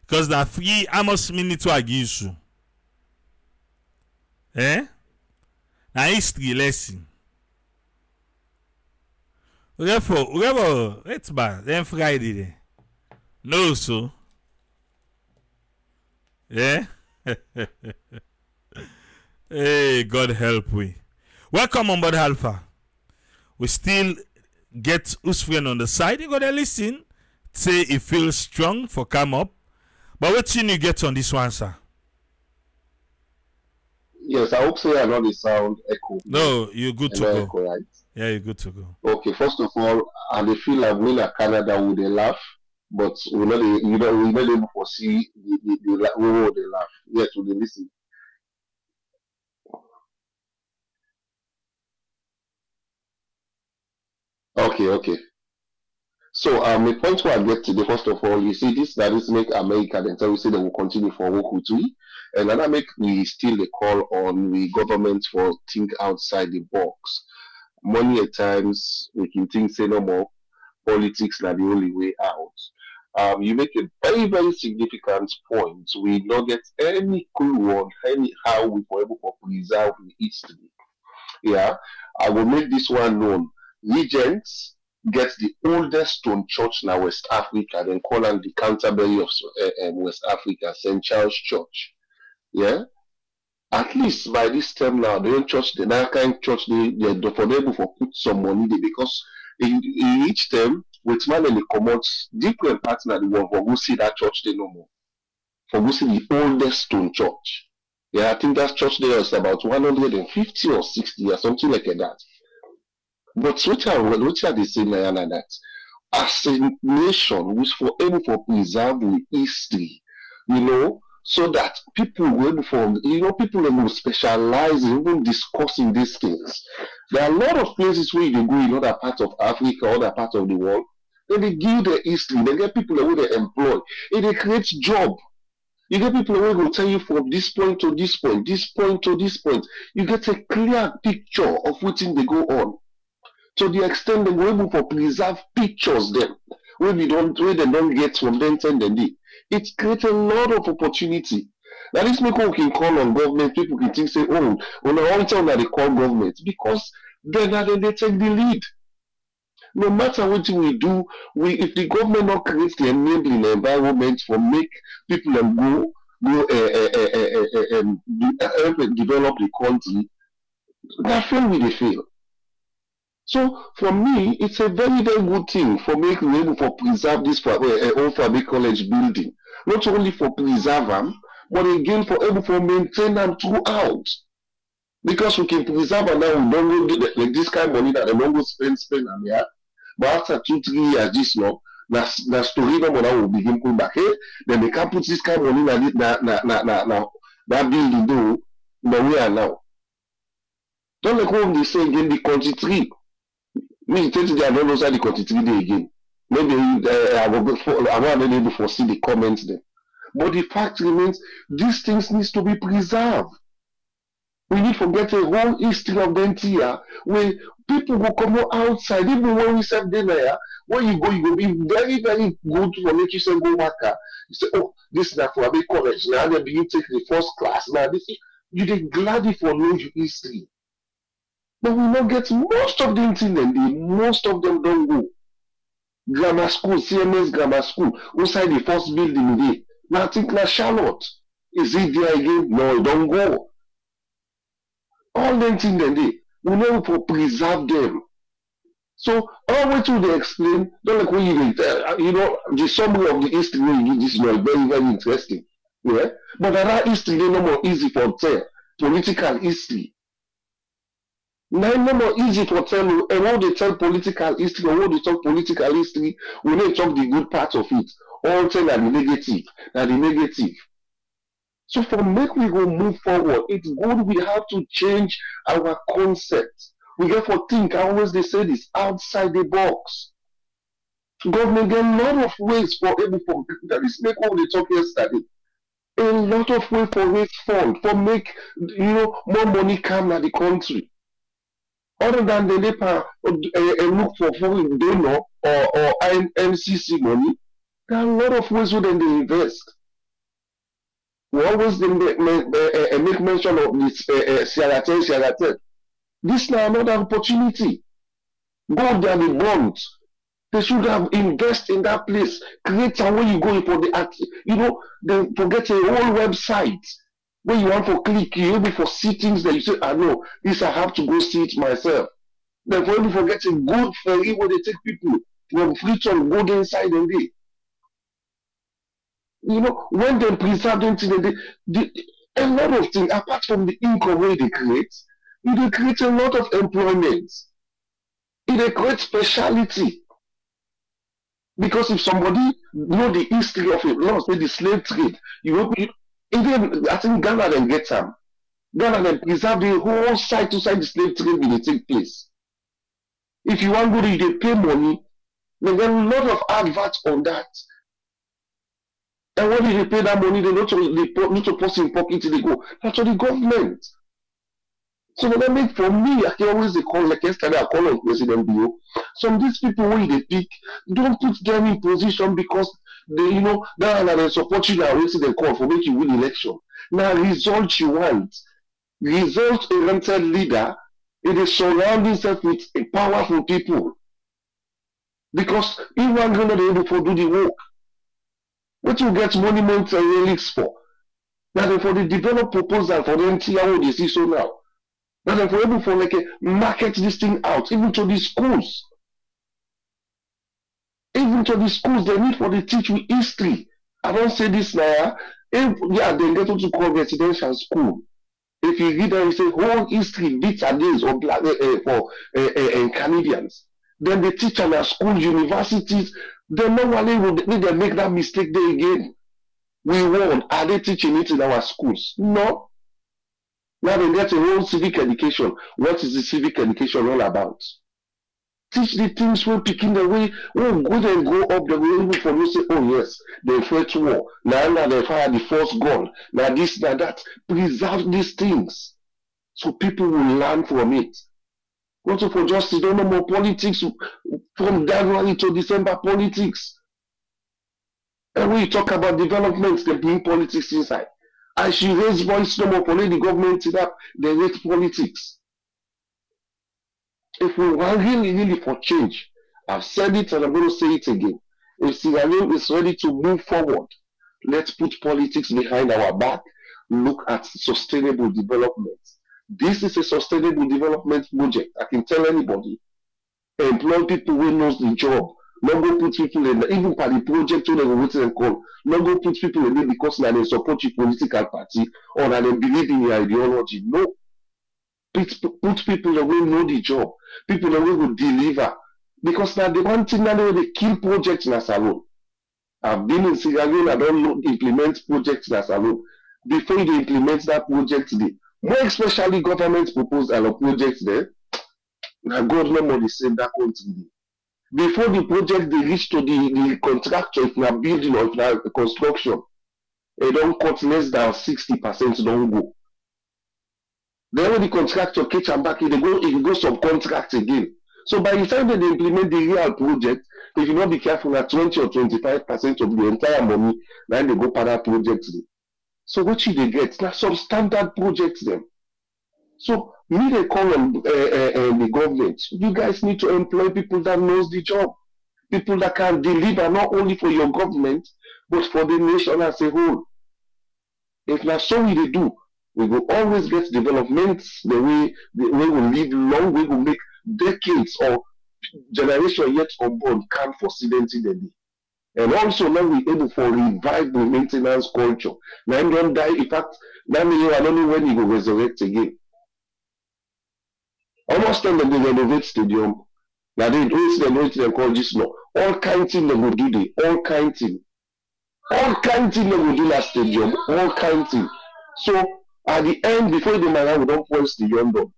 Because na free almost minute I give. Eh? Na history lesson. Therefore, whatever, it's bad. Then Friday then. No, so. Yeah? (laughs) Hey, God help we. Welcome on board Alpha. We still get who's friend on the side. You gotta listen. Say it feels strong for come up. But what thing you get on this one, sir? Yes, I hope say I know the sound echo. No, you're good to go. echo, right? Yeah, you're good to go. Okay, first of all, I feel like we Canada we dey laugh, but we no dey, you know, we no dey able to see the the the will dey laugh. Yes, we listen. Okay, okay. So um, the point where I get today, first of all, you see this that is make America then tell we say they will continue for we, and then I make we still the call on the government for think outside the box. Money at times we can think say no more politics are the only way out. Um, you make a very, very significant point. We not get any clue on any how we were able to preserve the history. Yeah, I will make this one known. Regents get the oldest stone church in West Africa, then call am the Canterbury of uh, West Africa, St. Charles Church. Yeah, at least by this time now, the church, the that church, they they they for put some money there because in, in each term, with man and the commons, different partner the world for go see that church they no more. For go see the oldest stone church. Yeah, I think that church there is about 150 or 60 or something like that. But what are what are they saying now like that? As a nation, which for able for preserve the history, you know, so that people will for you know people will specialize in even discussing these things. There are a lot of places where you go in other parts of Africa, other parts of the world. Then they give the history, they get people who they employ, and they create job. You get people who will tell you from this point to this point, this point to this point. You get a clear picture of what thing they go on. To the extent they were able to preserve pictures them, where we don't where they don't get from them ten and day. It creates a lot of opportunity. Now this make can call on government, people can think say, oh, the one time that they call government, because then then they take the lead. No matter what we do, we if the government not create the enabling environment for make people and go go uh, develop the country, that fail we dey fail. So for me, it's a very very good thing for making able for preserve this uh, old Fourah Bay College building, not only for preserve them, but again for able for maintain them throughout. Because we can preserve am now, we don't go the, like this kind of money that they don't go spend spend am here. But after two three years, this now na na story no more now will begin going back. Hey, then they can put this kind of money na na na na na na building do na where are now. Don't like what they say again the country tree. Me tell you they are not outside the country tree day again. Maybe uh, I will for, I'm not able to foresee the comments there. But the fact remains, these things needs to be preserved. We need to get a whole history of here where people will come out outside, even when we serve dinner, when you go, you will be very, very good for make you say ah. You say, oh, this is for a college. Now they begin take the first class. Now this is, you dey glad for know your history. But we not get most of them thing dey most of them don't go. Grammar school, CMS grammar school, outside the first building dey. Now think na Charlotte. Is it there again? No, don't go. All them things dem dey we no for preserve them. So all wetin we dey explain don like when you dey uh, you know the summary of the history wey you give this now very very interesting yeah? But that history dey no more easy for tell political history. E no more easy for tell o and when dey tell political history or when dey talk political history we no talk the good part of it. All tell na the negative na the negative So for make we go move forward, it's good we have to change our concept. We get for think, I always they say this, outside the box. Government get a lot of ways for able for that is make what we talk yesterday. A lot of way for raise fund, for make you know more money come to the country. Other than the NEPA uh, uh, look for foreign donor or, or MCC money, there are a lot of ways where they invest. We always dey make, uh, uh, make mention of this uh, uh, Sierra Ten, Sierra Ten. This na another opportunity. Go there the bond. They should have invest in that place. Create a way you go for the act. You know, they forget a whole website. When you want for click, you able for see things that you say, I know, this I have to go see it myself. Then for you forget a good ferry where they take people from Freetown, go inside and they. You know, when they preserve them, they, they, a lot of things, apart from the income where they create, it create a lot of employment. It create speciality. Because if somebody know the history of it, lost say the slave trade, you be even I think Ghana then get some. Ghana then preserve the whole side to side the slave trade will take place. If you want to go they pay money, there are a lot of adverts on that. And when they pay that money, they not to they not to post in pocket they go. That's to the government. So when I make for me, I can always call like yesterday I call on President Bio. Some of these people when they pick, don't put them in position because they you know they support you now waiting they call for make you win election. Now result you want. Result oriented leader, it is surrounding itself with powerful people. Because if one gonna able to do the work. What you get monuments and relics for? Now for the develop proposal for the NTR they see so now. But if we're able for like a market this thing out, even to the schools. Even to the schools, they need for the teach with history. I don't say this now. If yeah, they get to call residential school. If you read and you say whole history beats are days of black uh, uh, for uh, uh, Canadians, then they teach in our school, universities, then normally need to make that mistake there again. We won't. Are they teaching it in our schools? No. Now they get a whole civic education. What is the civic education all about? Teach the things when picking the way, when go and go up the way, for you say, oh yes, they fight war. Now, now they fire the first gun. Now this, now that. Preserve these things. So people will learn from it. Also for justice, don't know more politics from January to December politics. And when you talk about development, they bring politics inside. And she raised voice no more for the government it up, they raise politics. If we want really, really for change, I've said it and I'm going to say it again. If Sierra is ready to move forward, let's put politics behind our back, look at sustainable development. This is a sustainable development project. I can tell anybody. Employ people who knows the job. Not go put people in even for the project wey dem go wetin dem call. No go put people in it because na dem support your political party or na dem believe in your ideology. No. Put, put people wey know the job. People wey go deliver. Because na the one thing na wey dey kill project na salon i been in sierra leone i don implement project na salon before dey implement that project dey more especially government proposal or project there na more dey save that country dey before the project they reach to the the contractor if na building or if na construction e don cut less than sixty percent don go. Then when the contractor catch am back dey go e go subcontract again. So by the time dey implement the real project if you not be careful that twenty or twenty-five percent of the entire money na they go para project so wetin you dey get na standard projects, dem so me dey call on uh, uh, uh, the government. You guys need to employ people that knows the job. People that can deliver not only for your government but for the nation as a whole. If na so we dey do. We go always get development the way the way we live long we go make decades or generation yet unborn. Calm for silently the day and also now we able for revive the main ten ance culture. Na him don die. In fact that mean i no know when he go resurrect again. Almost time dem dey renovate stadium. Na dey wey dem wey dem call this law. All kind thing dem go do dey all kind thing. All kind thing dem go do na stadium. All kind thing. So at the end before the man we don spoil stadium don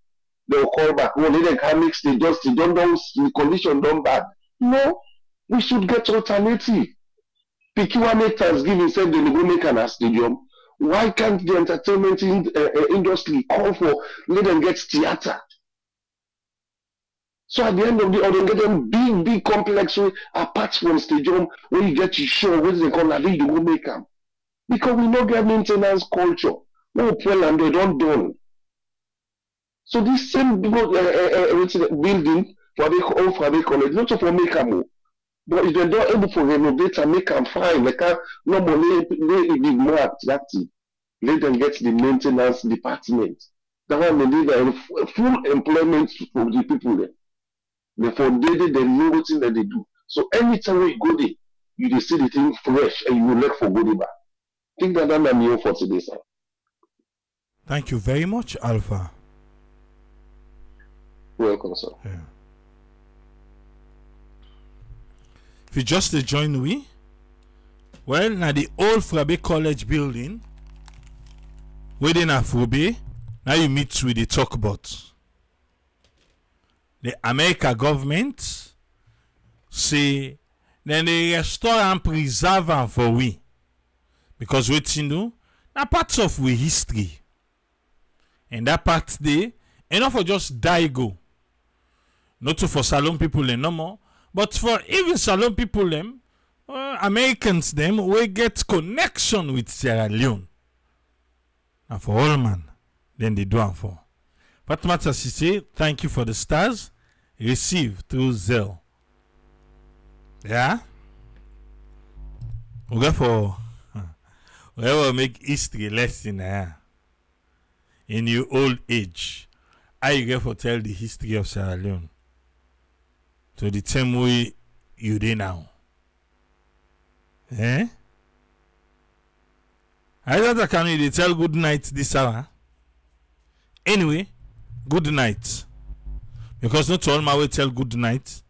dem go call back. Oh let dem can mix stadium stadium don the condition don bad. No we should get alternative pikin wan make thanksgiving sef dem go make am na stadium why can't the entertainment in, uh, uh, industry call for let dem get theatre So at the end of the day, get them big, big complex way apart from stadium where you get your show, what they call that, you go make them. Because we no get maintenance culture. No well and they don't done. So this same uh, building for the old the college, not for make them. But if they don't able to renovate and make them fine, like no money, they be more attractive. Let them get the maintenance department. That one they need a full employment for the people there. Therefore, they, they know what that they do. So anytime we go there, you just see the thing fresh and you will look for good back. think that I'm here for today, sir. Thank you very much, Alpha. Welcome, sir. Yeah. If you just join we, well, now the old Fourah Bay College building, within Afrobe, now you meet with the talk about the America government say then they restore and preserve for we. Because wetin do na part of we history. And that part dey enough for just die go. Not for salone people dem no more but for even salone people dem uh, americans dem wey get connection with sierra leone. Na for all man dem dey do am for. Fatimata say thank you for the stars. Receive through zelle. Yeah? We go for we go make history lesson eh? in your old age how you get for tell the history of sierra leone to the same way you dey now. Eh? I don't can dey tell good night this hour? Anyway good night. Because not all my way tell good night.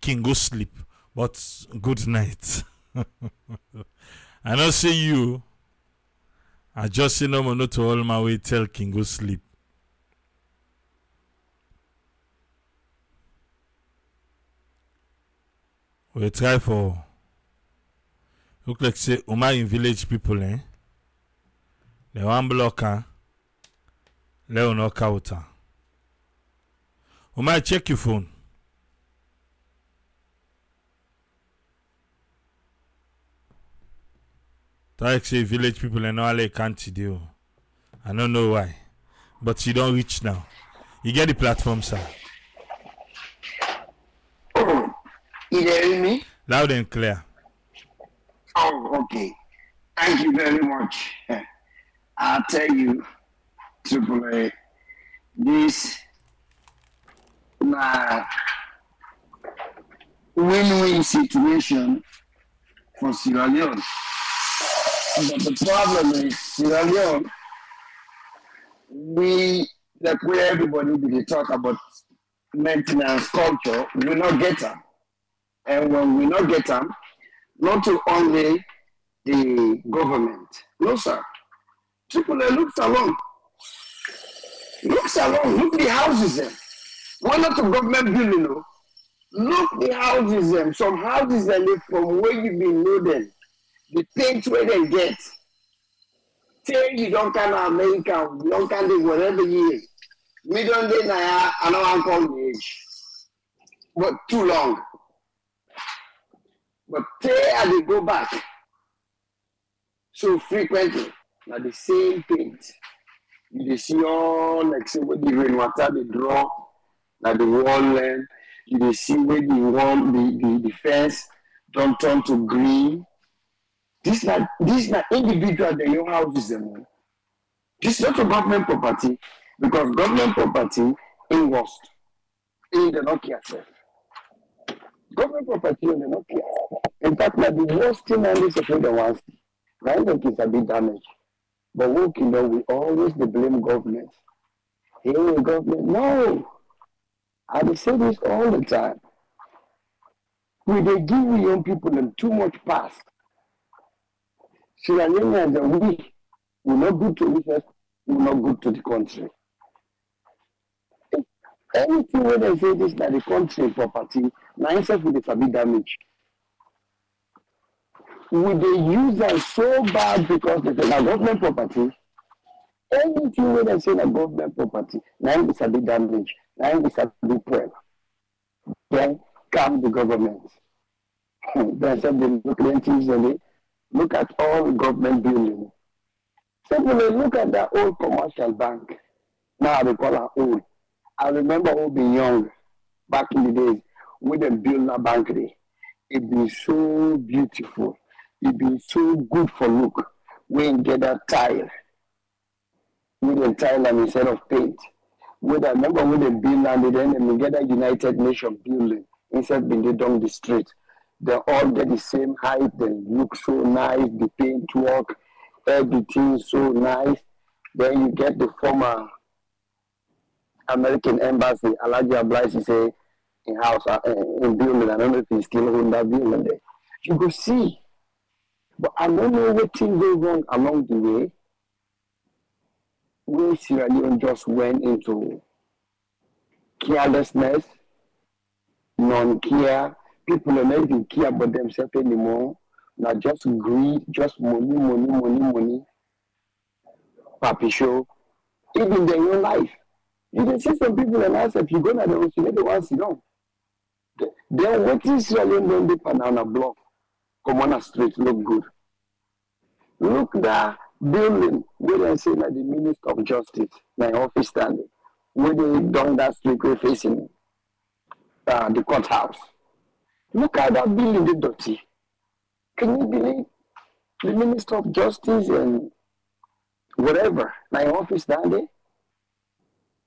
King go sleep but good night. (laughs) I know see you. I just say no more not all my way tell king go sleep we try for look like say umar in village people eh the one block am let una am umar check your phone Like say village people all they can't do. I don't know why. But you don't reach now. You get the platform, sir. Oh, you hear me? Loud and clear. Oh, okay. Thank you very much. (laughs) I'll tell you, Triple A, this na win-win situation for Sierra Leone. But the problem is Sierra Leone, we like where everybody be talk about maintenance culture, we not get them. And when we not get them, not to only the government. No, sir. People they look along. Look along. Look the houses them. Why not the government building? No? Look the houses them. Some houses them from where you been know them. The things where they get. Say you don't kind of America, you don't kind of whatever is. We don't I know I'm called age. But too long. But say I dey go back so frequently na the same paint. You dey see all like say wey the rain water dey draw na the wall length you dey see wey the wall the the the fence don turn to green. This na this na individual dem own houses dem o this not a government property because government property im worst im dey no care sef government property im dey no care in fact the this of wey dem wan see na im dem kids sabi damage but we kingdom we always blame government. Hey government no. I dey say this all the time. We dey give young people dem too much pass sierra leoneans and we we no good to we first we no good to the country. Anything wey dem say this na the country property im sef we dey damage. We dey use so bad because they na government property anything wey dem say na government property na im be sabi damage na im be sabi prep then calm the government. (laughs) Then say dem look plenty easily look at all government building. Simply look at that old commercial bank now i call am old. I remember who be young back in the days wey dem build that bank dey e be so beautiful e be so good for look wey get that tile. Wey dem tile instead of paint. Wey dem remember wey dem build am then dem get that united nations building inside bende down the street. They all get the same height they look so nice the paint work everything so nice. Then you get the former american embassy alhaji abdullahi say house uh, in building i don't know if still hold that building there. You go see. But i don't know wetin go wrong along the way. Wey sierra leone just went into carelessness non-care. People no even care about themselves anymore. Na just greed just money money money money. Papi show. Even their own life. You can see some people and ask if you go na their house you no dey wan sit down then wetin sierra leone don dey for now na block. Comot na street look good. Look that building. Wey dem say na the minister of justice my office standing wey dey down that street wey facing uh, the courthouse. Look at that building the dirty. Can you believe? The minister of justice and whatever my office down there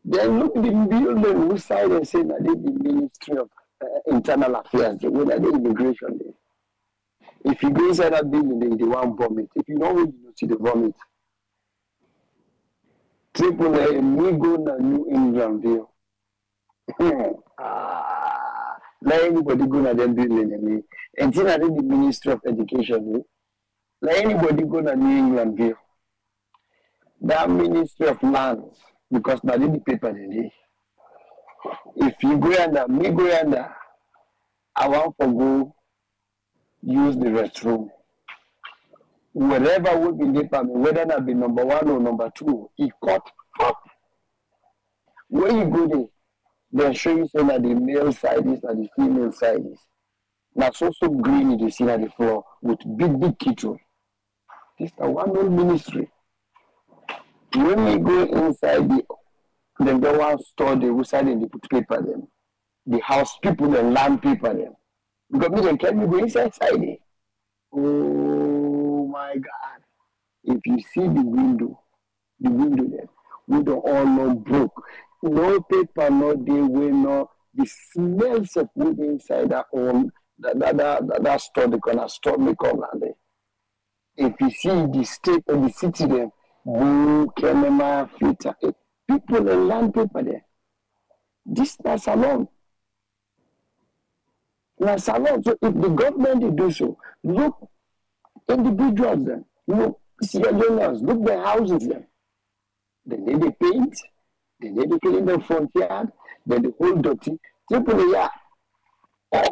then look the building which side dem say dey the ministry of uh, internal affairs wey na dey immigration if you go inside that building then you want wan vomit. If you wait you no see the vomit. Triple a me go na new england view (laughs) ah let anybody go na dem building emi until na dey the ministry of education eh? Let anybody go na new england view that ministry of lands because na the paper dey if you go yanda me go yanda i wan for go use the restroom. Wherever wey be for me whether na be number one or number two e cut pop when you go there dem show you say na the male side is the female side is. Na so green you see na the floor with big big kitchen. This na one old ministry. When we go inside the dem get one store dey outside dem dey put paper dem the house people dem land paper dem because me dem carry me go inside oh my god. If you see the window the window dem wey don all no broke? No paper no dey wey no the smells of dey inside that home that that that that, that store dey store make come na there if you see the state of the city dem boo kenema filter people dey land paper there this na salone. Na salone so if the government dey do so look individuals dem look sierra leoneans look their houses. Dem dem dey dey paint dem dey dey clean the front yard dem dey hold dirty people dey yarn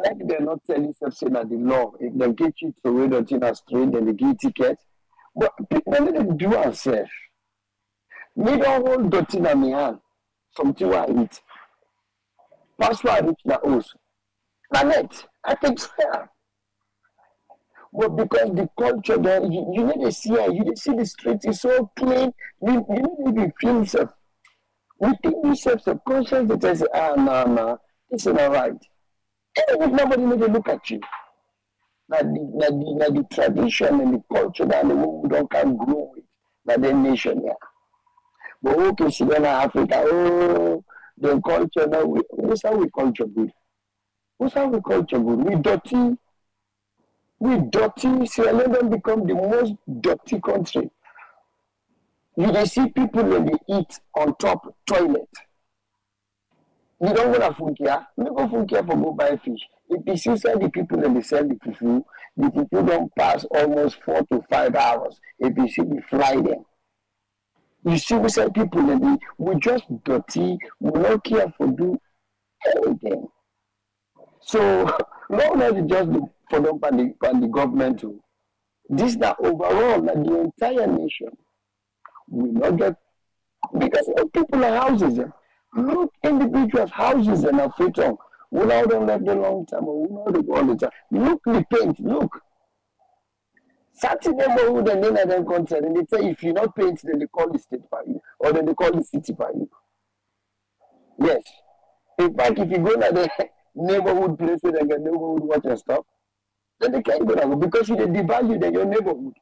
make dem no tell you sef say na the law if dem catch you throway dirty na street dem dey give ticket but people no dey do am sef me don hold dirty na me hand eat pass where i reach na house. Na net i take swear but because the culture don you you no dey see am you dey see the street is so clean. You you no dey even feel sef within you sef subconscious dey tell you say ah na na this is not right. If nobody no dey look at you. Na the na the na the tradition and the culture that the we don can grow with na the nation ya but okay she don na africa? Oh the culture now. we who's how we culture good? Who's how we culture good? We dirty. We dirty. Sierra leone become the most dirty country. You dey see people when they eat on top toilet. You don go na funkia? Make go funkia for go buy fish. If you see the people wey they sell the fufu the fufu don pass almost four to five hours. If you see the fry dem you see we say people dey we just dirty we not care for do anything so no no be just the for don pan the the government o this na overall that the entire nation will not get because people and houses look individuals houses na freedom we no don left a long time but we no dey go all the time. Look the paint look certain neighborhood dey na dem country dem dey tell you if you're not paint then they call the state for you or dem dey call the city for you yes in fact if you go to the (laughs) neighborhood place wey dem get neighborhood watch and stuff then they can't go way because you devalue your neighborhood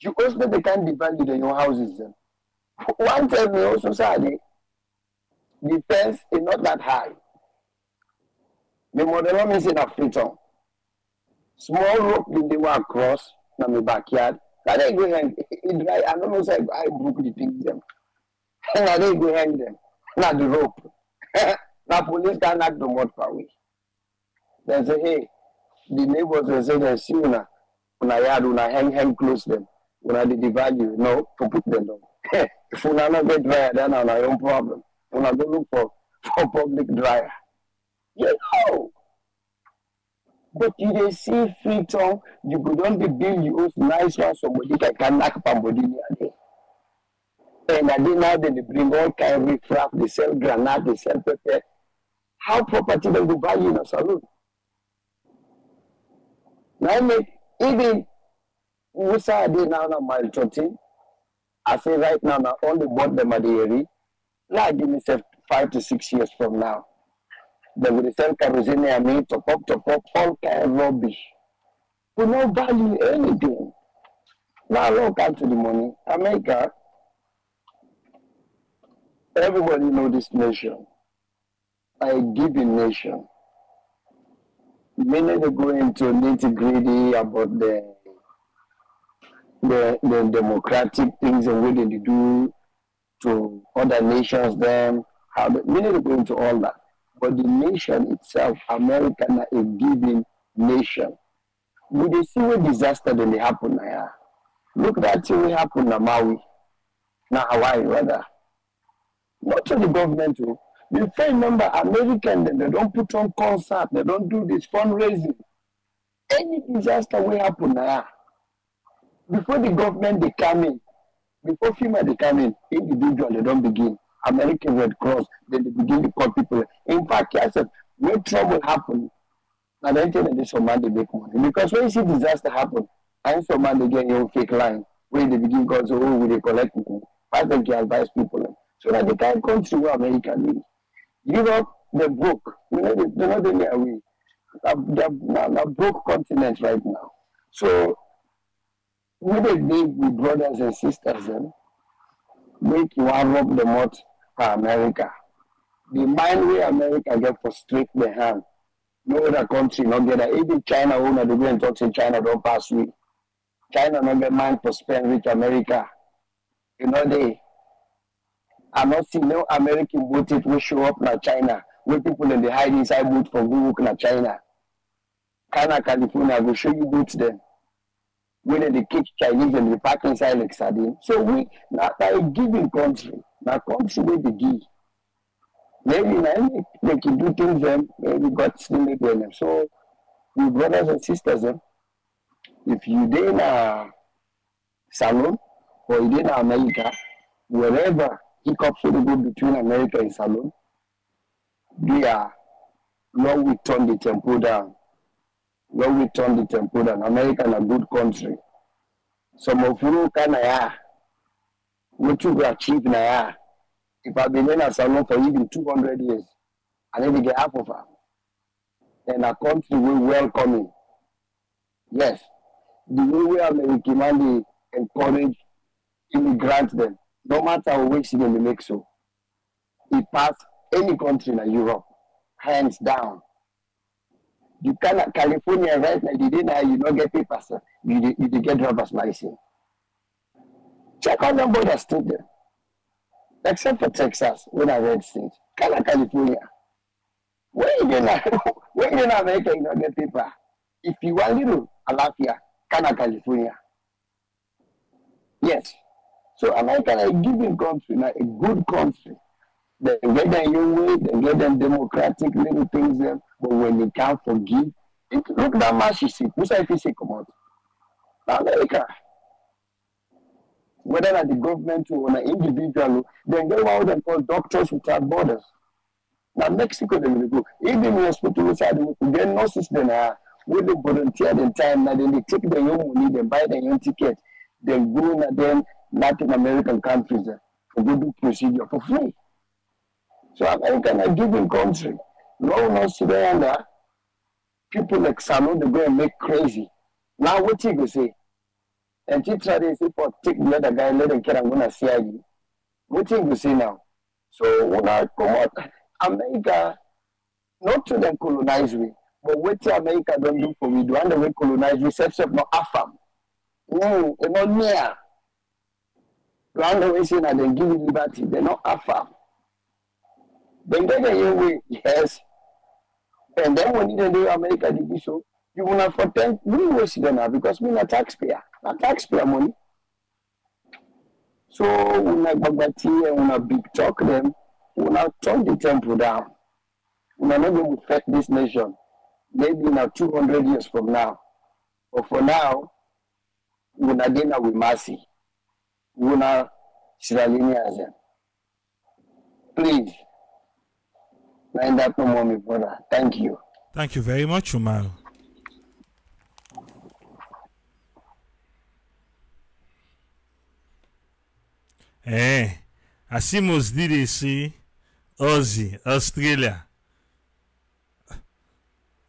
You also they can't devalue the your houses. Them. One tell me also Saturday, the fence is not that high. The model is in a. Small rope in the one across na my backyard. Now they go hang (laughs) it dry. I don't know say I broke the things them. (laughs) Now they go hang them. Now the rope. (laughs) now police can knock the mud away. They say, hey, the neighbors will say they see una una yard una hang hang close them. Una the devalue. No, to put them down. if una not get dryer, then una your own problem. Una go look for for public dryer. You know. But you dey see freedom, oh, you go don dey build your own nice one, somebody can can knack somebody near there. And I dey now they bring all kind of crap, they sell granite, they sell pepper. How property dem go value in a Salone? Na make even Musa I dey now na mile thirteen. I say right now na all the board dem I dey eri. Now give me say five to six years from now. They sell kerosene and me, top up, top up, all kind of rubbish. We no value anything. Now look at to the money. America, everybody know this nation. A giving nation. Many they go into nitty gritty about the the the democratic things and what they do to other nations, them how the, many they go into all that. But the nation itself, America, na a giving nation. We dey see what disaster then dey happen now. Look that thing wey happen na Maui, na Hawaii rather. Not to the government o. You fit remember American they don put on concert, they don do this fundraising. Any disaster wey happen na before the government dey come in, before FEMA dey come in, individual they don begin. American Red Cross, then they begin to call people. In fact, I said, when trouble happen, and then tell this man they make money. Because when you see disaster happen, and some man they get your fake line, where they begin to say, oh, we they collect people. Five them can advise people. So that they can't come to where America Give up the broke. You know, they, they're not any away. They're, they're a broke continent right now. So, we they live with brothers and sisters, then, make you rub the for America. The mind way America get frustrate the hand. No other country not get that. Even China owner the go and talk say China don't pass we. China not get mind for spend with America. You know they I not see no American it will show up na China. Where people in the hide inside boat for go work na China. China, California go show you boats then. When they kick Chinese and they pack inside like sardine. So we not a giving country. Na country where they give. Maybe na they can do things them, maybe God still make them. So we brothers and sisters, eh, if you dey na salone or you dey America, wherever hiccups will go between America and salone, they are long we turn the tempo down. Long we turn the tempo down. America na good country. Some of you can ya what you go achieve na. If I've been in a salone for even 200 years, need to get half of her. And a country will welcoming. Yes, the way we America man they encourage immigrants them, no matter which city they make so. It pass any country in Europe, hands down. You cannot California right now, the day now you don't get papers, you dey- you dey get driver's license. Check out the border state there. Except for Texas, when I read state. Cala California. When you na (laughs) when you na America, you don't get paper. If you want little Alafia, Cala California. Yes. So America na a giving country, na a good country. They get them your way, they get them democratic little things there, but when they can't forgive, it, look that much you see. Who's if you say come out? America. Whether na the government or an individual, then get what they call doctors without borders. Now, Mexico dem dey go. Even in hospital inside dem go get nurses dem na wey dey volunteer dem time na dem dey take their own money, dem buy their own ticket, dem go na dem Latin American countries dem for go procedure for free. So America na giving country. No sit there and uh, people like Salone they go and make crazy. Now what you go say? And she try to say for take the other guy, let them get I'm gonna see you. What thing you say now? So when I come out, (laughs) America, not to them colonize we, but what America don't do for we, do the way colonize we, self self not affam. No, they're not near. The way saying that they give liberty, they're not affam. Then get the way, yes. And then when you do America, they do so. You will not for ten, we will see them now because we're not taxpayer, not taxpayer money. So una gbagba and una big talk them, una turn the temple down. Una going to affect this nation. Maybe now 200 years from now. But for now, una dena with mercy. Una Sierra Leoneans. Please, line that no more, my brother. Thank you. Thank you very much, Umar. É, assim os direci Ozzy, Australia.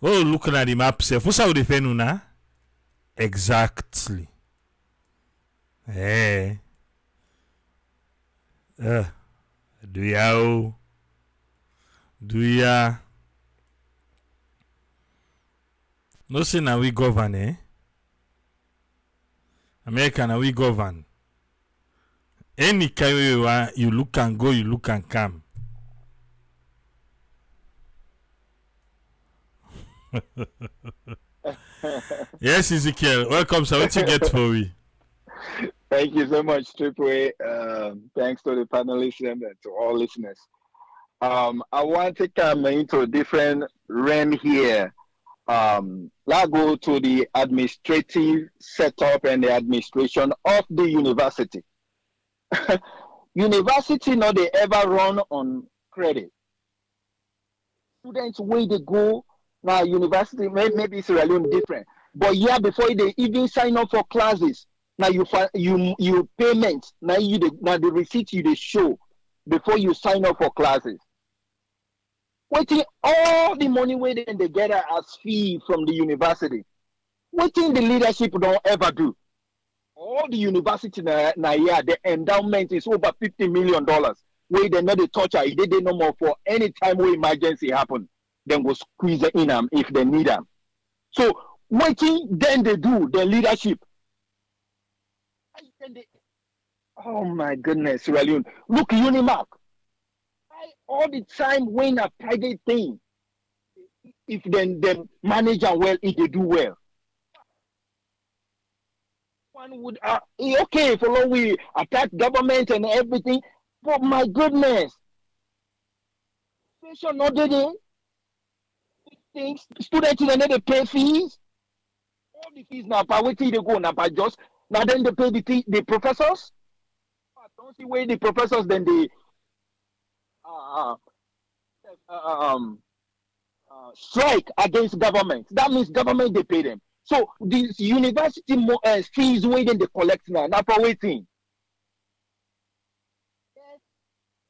Oh, look at the map. Se o defendo, na? Exactly. É. Uh, do o? Do ya? No say na we govern, eh? America na we govern. Any kind you are, you look and go, you look and come. (laughs) yes, Ezekiel. Welcome, sir. What you get for me? Thank you so much, Triple A. Um, thanks to the panelists and to all listeners. Um, I want to come into a different realm here. Um, let's go to the administrative setup and the administration of the university. University, no, they ever run on credit. Students, where they go now, university, maybe it's really different. But yeah, before they even sign up for classes, now you you you payment now you the, now the receipt you the show before you sign up for classes waiting all the money they, they get as fee from the university waiting the leadership don't ever do all the university na, na yeah, the endowment is over 50 million dollars where they know the torture they did no more for any time where emergency happen then go squeeze in them if they need them so waiting then they do the leadership oh my goodness, Raliun. Look, UNIMAK. All the time when a private thing, if then them manager well, if they do well. One would uh, okay, follow we attack government and everything, but my goodness, station not things. Students they need to pay fees. All the fees now, but wait till they go now, but just now then they pay the, the professors. I don't see where the professors then they uh, uh, um, uh, strike against government. That means government they pay them. So this university mo- uh, fees where then they collect now. Now for waiting.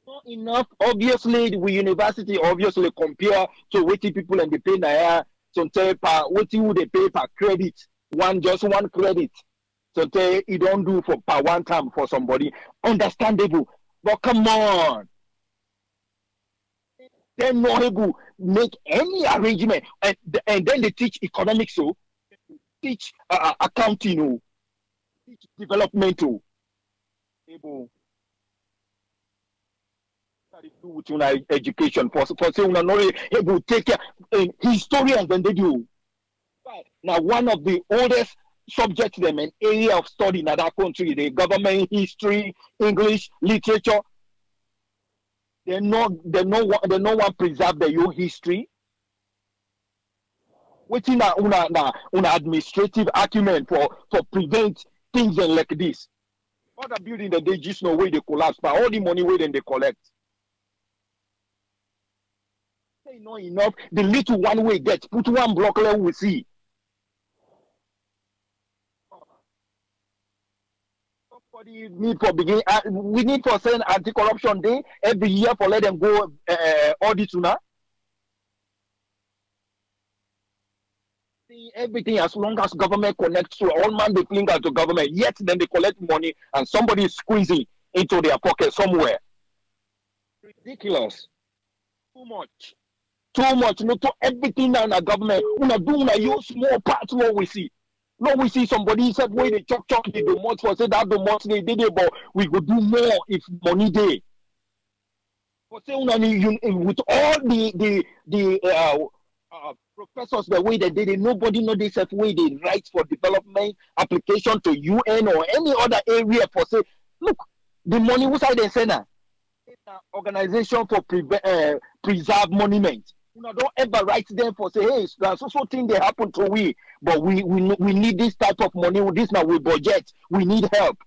Not enough. Obviously, we university obviously compare to waiting people and they pay now. So per waiting who they pay per credit. One just one credit. So say you don't do for per one time for somebody. Understandable. But come on. Not able make any arrangement. And, and then they teach economics, so teach uh, accounting, oh, teach developmental. Able do with una education for for say una not able take care uh, historians than they do. Now one of the oldest subject them an area of study in that country, the government history, English, literature. They no they no they no one preserve their own history. Waiting na una na una administrative acumen for for prevent things like this. Other building that they just know where they collapse, but all the money where then they collect. Say not enough. The little one we get, put one block level we see. Somebody need for begin. Uh, we need for send anti-corruption day every year for let them go uh, audit now. Everything as long as government connects to all man they cling out to government yet then they collect money and somebody is squeezing into their pocket somewhere. Ridiculous. Too much. Too much. No to everything now in the government. We una do una use small part what we see. No we see somebody said wey dey chop chop dey domot for say that domot they did it, but we could do more if money day. but say with all the the the uh, uh, professors the way they did it, nobody know this way they write for development application to UN or any other area for say, look, the money who side they send organization for pre- uh, preserve monument. You know, don't ever write them for say, hey, there's also thing they happen to we, but we we we need this type of money. This now we budget. We need help.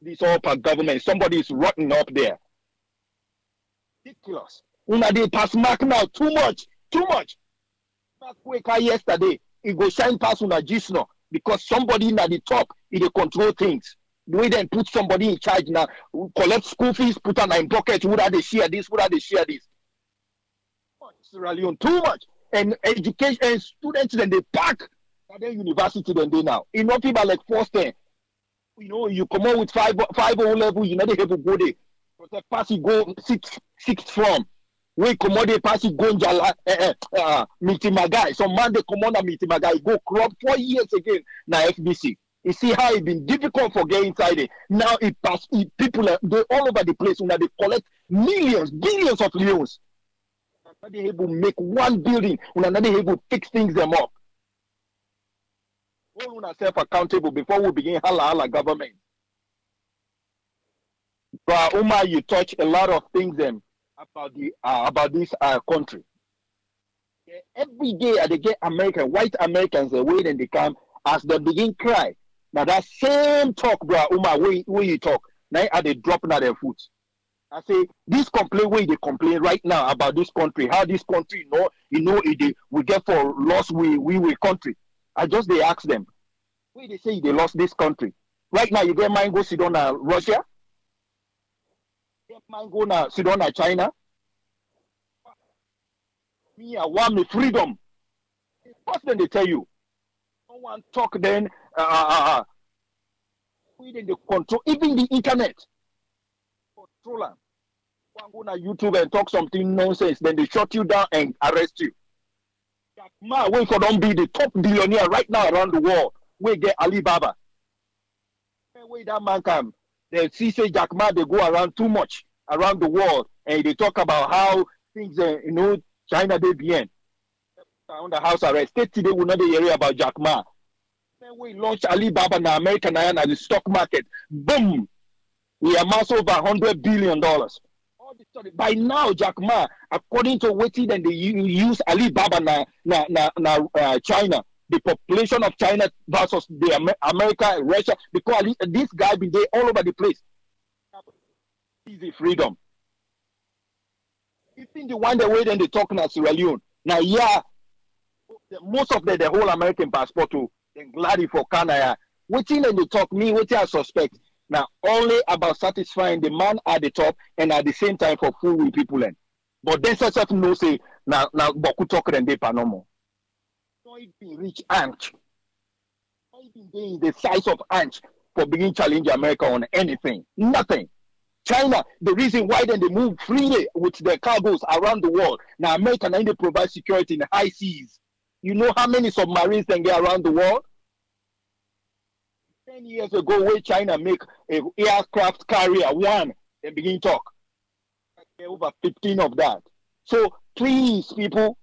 This all per government. Somebody is rotten up there. Ridiculous. Una dey pass mark now too much, too much. Mark Quaker yesterday, e go shine pass una gist now because somebody na the top, e dey control things. The way dem put somebody in charge now, collect school fees, put am in pocket, whether they share this, whether they share this. Sierra Leone, too much. And education and students then they pack at the university then they now. E no fit like first ten. You know, you come out with five five O level, you no dey able go there. Protect pass you go six form. Wey comot dey pass go njala uh, uh, Milton Margai some man dey comot na Milton Margai go crop four years again na fbc you see how e been difficult for get inside it. Now e pass e people uh, dey all over the place una dey collect millions billions of loans una no dey able make one building una no dey able fix things dem up. Hold una self accountable before we begin hala hala government. But umar you touch a lot of things dem about the uh, about this uh, country. Every day they get American white Americans the way then they come as they begin cry. Now that same talk, bro, Uma, where, you talk, now are they dropping at their foot. I say this complaint where they complain right now about this country, how this country you know, you know, it, we get for loss we we we country. I just they ask them, where they say they lost this country. Right now, you get mine go sit on uh, Russia, man go na down na China. Me, I want me freedom. First then they tell you. No one talk then. Uh, uh, uh, uh. we then they control even the internet. Control. One go na YouTube and talk something nonsense, then they shut you down and arrest you. That man, wait for don't be the top billionaire right now around the world. We get Alibaba. Where that man come? They see say Jack Ma they go around too much around the world and they talk about how things uh, you know China they bien under house arrest. State today will not hear about Jack Ma. Then we launch Alibaba na America na the stock market. Boom! We amass over hundred billion. By now, Jack Ma, according to what then they use Alibaba na na na, na uh, China. The population of China versus the Amer- America, Russia, because this guy been there all over the place. Easy freedom. Even the one the way then they talk na Sierra Leone. Now, yeah, most of the, the whole American passport to then gladly for Canada. Waiting then they talk me, waiting I suspect. Now, only about satisfying the man at the top and at the same time for fooling people. Then. But then such of no say, now, now, Boku talk and they no Not even reach ant. Not even being the size of ant for beginning challenge America on anything. Nothing. China, the reason why then they move freely with their cargoes around the world. Now America now they provide security in the high seas. You know how many submarines can get around the world? Ten years ago, where China make a aircraft carrier one, they begin talk. Over 15 of that. So please, people,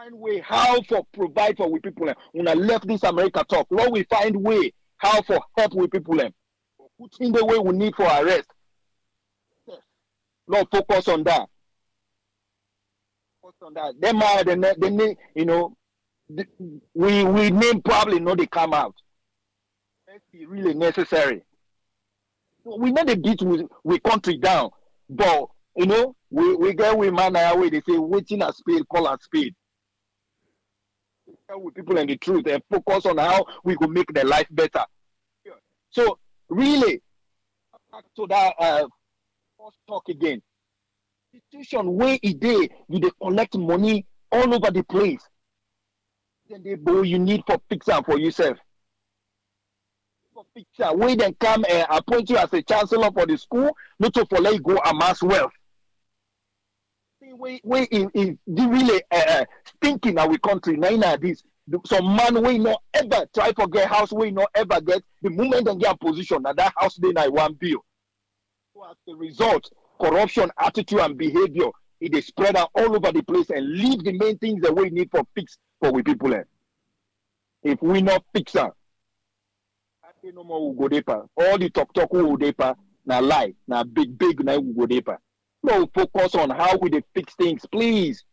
find way how for provide for we people. When I left this America talk, Lord, we find way how for help with people. Put in the way we need for arrest. Lord, focus on that. Focus on that. Them are the, the, the you know, the, we we name probably know they come out. Let's be really necessary. We know the beat with we country down, but you know we we get we man away. They say waiting a speed, call a speed. With people and the truth and focus on how we could make their life better. So really, back to that uh, first talk again. Institution where it dey you dey collect money all over the place. Then they boy you need for fixer for yourself. For fixer, we then come and appoint you as a chancellor for the school, not to for let you go amass wealth. We we in in the really uh, thinking our country now this some man we not ever try for get house we not ever get the moment they get a position that that house they not one bill. So as a result, corruption, attitude, and behavior it is spread out all over the place and leave the main things that we need for fix for we people. Eh. If we not fix am, no more we go deeper. All the talk talk we go deeper, na lie, na big big na we go. No focus on how we dey fix things, please.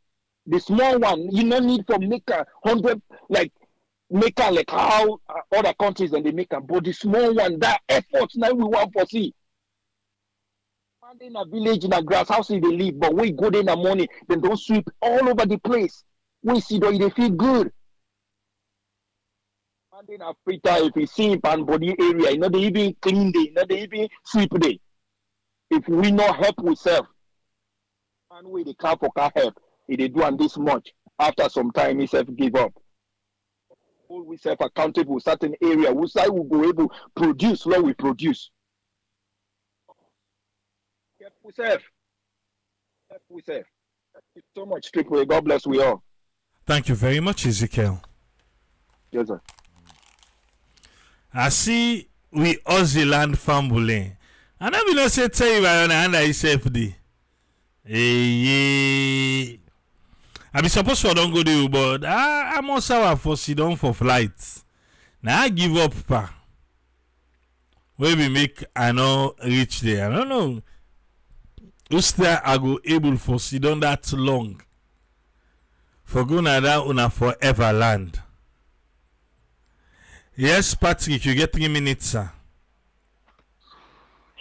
The small one, you no need for make a hundred like make a like how other countries and they make am, but the small one, that effort na we want for see. Man in a village in a grass house they live, but we go there in the morning, then don't sweep all over the place. We see though they feel good. Man in Africa, if you see pan body area, you know they even clean day, you know they even sweep day. If we not help self, man we the car for car help, if they do and this much, after some time he self give up. Hold we self accountable certain area, we say we go able produce what we produce. Help we self. Help we self. Thank you so much, Triple. God bless we all. Thank you very much, Ezekiel. Yes, sir. I see we Aussie land family. And I will say tell you by hand I the. Hey, I be supposed to don't go there, but I, I must have for sit down for flight. Now I give up pa. Where make I know reach there. I don't know. Who's there I go able for sit down that long. For go na that una forever land. Yes, Patrick, you get three minutes, sir.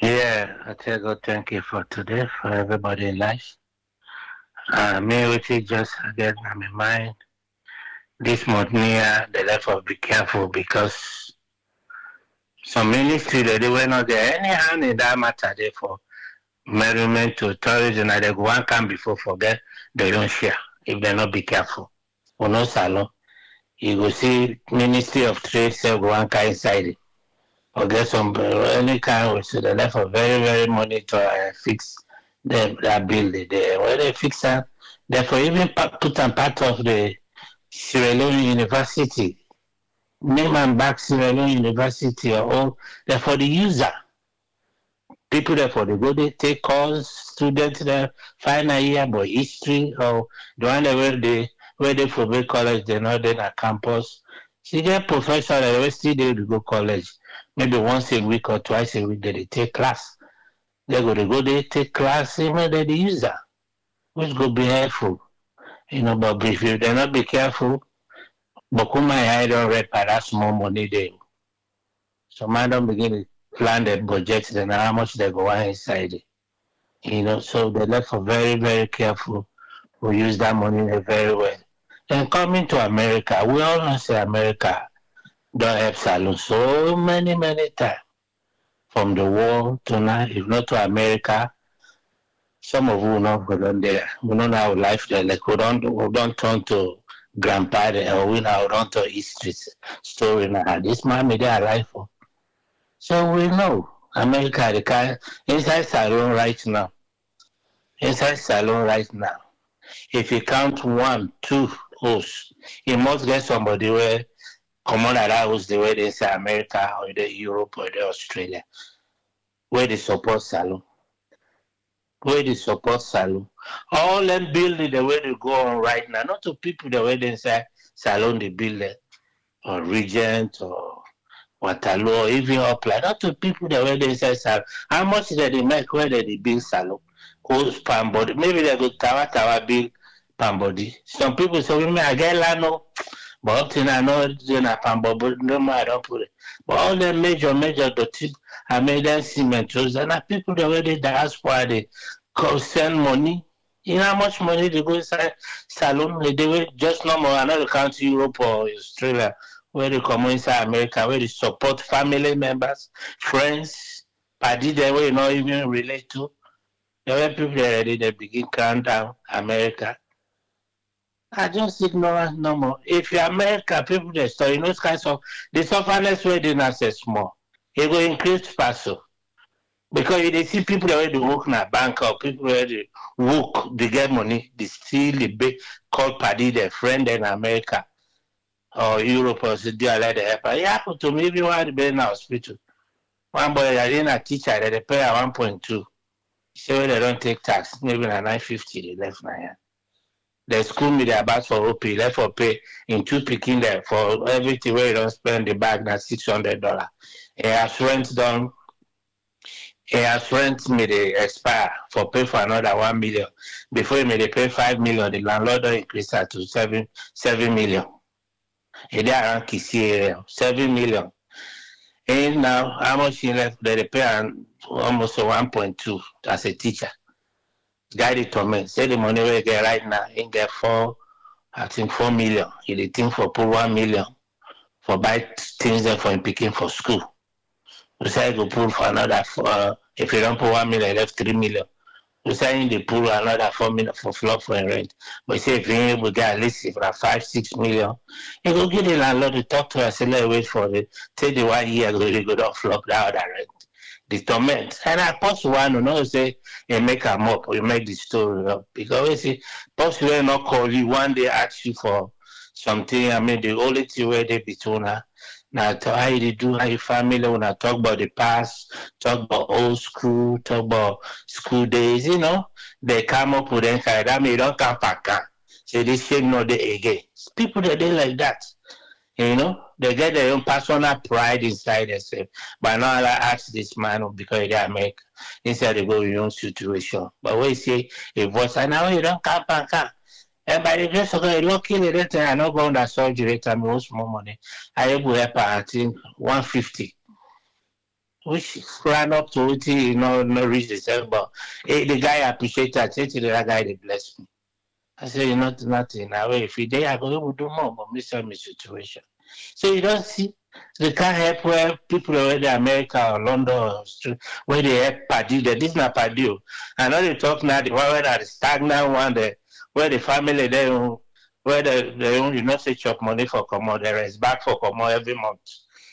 Yeah, I tell God thank you for today, for everybody in life. Uh, me, which is just again my mind. This month near the life of be careful because some ministry that they were not there. any hand in that matter, they for merriment to tourism, and they one come before forget they don't share if they not be careful. Or no salone. You go see Ministry of Trade say one kind inside it. Or get some uh, any kind of so the left for very very monitor and fix them that building there. When they fix that, therefore even put them part of the Sierra Leone University, name and back Sierra Leone University or all therefore the user. People therefore they go they take course, students there final year but history or the one where they where they for college they know then at campus. She get professor they to go college maybe once a week or twice a week that they take class. They go to go they take class, even they use that. which go be helpful. You know, but if you they not be careful, Bokuma I don't read by that small money they so man don't begin to plan the budget then how much they go on inside it. You know, so they left for very, very careful who use that money very well. And coming to America, we all know say America don't have salone so many, many times. From the world to now, if not to America, some of you know we don't there. We don't have life there. Like we don't we don't turn to grandpa or we now don't to history story now. This man made their life for. So we know America the kind inside salone right now. Inside salone right now. If you count one, two hosts, you must get somebody where common house the way they America or the Europe or the Australia, where they support salon, where they support salon. All them building the way they go on right now, not to people the way they say salon they build it, or Regent or Waterloo or even Upland, not to people the way they say salon. How much did they make where they build salon? Goes palm body. Maybe they go tower tower build palm body. Some people say, I get land no. But up till I know you know, palm body, no it. But all the major, major dirty, I made them cement, and the people the way they diaspora, they go send money. You know how much money they go inside salone? They do it just normal, another country, Europe or Australia, where they come inside America, where they support family members, friends, there where you not even relate to. The way people already they begin count down America. I just ignore no more. If you America, people they you know, kinds of the sufferness where they not say small. It will increase faster. Because you they see people they work in a bank or people they work, they get money, they still they be call party their friend in America or Europe or so they let the help. It happened to me I been in the hospital. One boy I didn't a teacher they pay at one point two. Say they don't take tax, maybe a nine fifty they left my hand. The school me they about for OP, left for pay in two picking there for everything where you don't spend the bag na six hundred dollar. He has rent done he has rent expire for pay for another one million. Before he made pay five million, the landlord don't increase that to seven seven million. He dey around area, seven million. And now how much he left they pay almost one point two as a teacher. Guy to me. Say the money he get right now, he get four, I think four million. He dey think for put one million for buy things there for him picking for school. We say go pull for another four, uh, if you don't put one million, left three million. We say he dey pull another four million for floor for rent. But say if ain't able get at least if five, six million, he go give the landlord to talk to her, say let wait for it. Take the one year go go don flop that other rent. The torment. And I post one to know say he make am up, he make the story up. Because we see post wey not call you one day ask you for something. I mean the only thing where they between her. Now how you do how you family when I talk about the past, talk about old school, talk about school days, you know, they come up with them kind that mean you don't come back. ah. Say this shame not again. People that they like that. You know, they get their own personal pride inside themselves. But now I ask this man because they America. Instead they go own situation. But when you say a voice, and now you don't come back. ah. And by the grace of God, you don't later. I not go under surgery. I mean, what's more money? I able help her, I think, 150. Which ran up to it, you know, not reach but eh, the guy appreciate that. Say to the guy, they bless me. I say, know, nothing. Now, if you day, I go oh, to do more, but miss my situation. So you don't see, they can't help where people in America or London or Australia, where they help Padi. That this not oh. I know they talk now, the one where that stagnant one, the, where the family, they own, where they, they own, you know, say chop money for commode, they rest back for commode every month.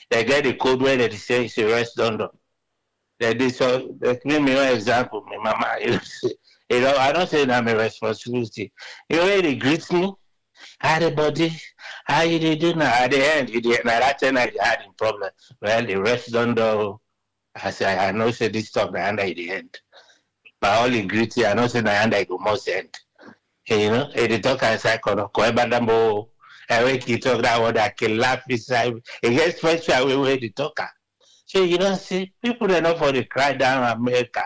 They get the code where they say it's a rest done. They did so, they give me one example, my mama, (laughs) you know, you know, I don't say that my responsibility. You know, they greet me, hi everybody, how you do now? At the end, you dey, now that time I had a problem. Well, the rest done though. I say, I know say this stuff, na under the end. But all in greeting, I know say na under go must end. You know, e dey talk inside kono, ko eba dambo, I wake you oh. talk that word, I can laugh inside. It gets special way where the talker. So you don't see people they know for the cry down America.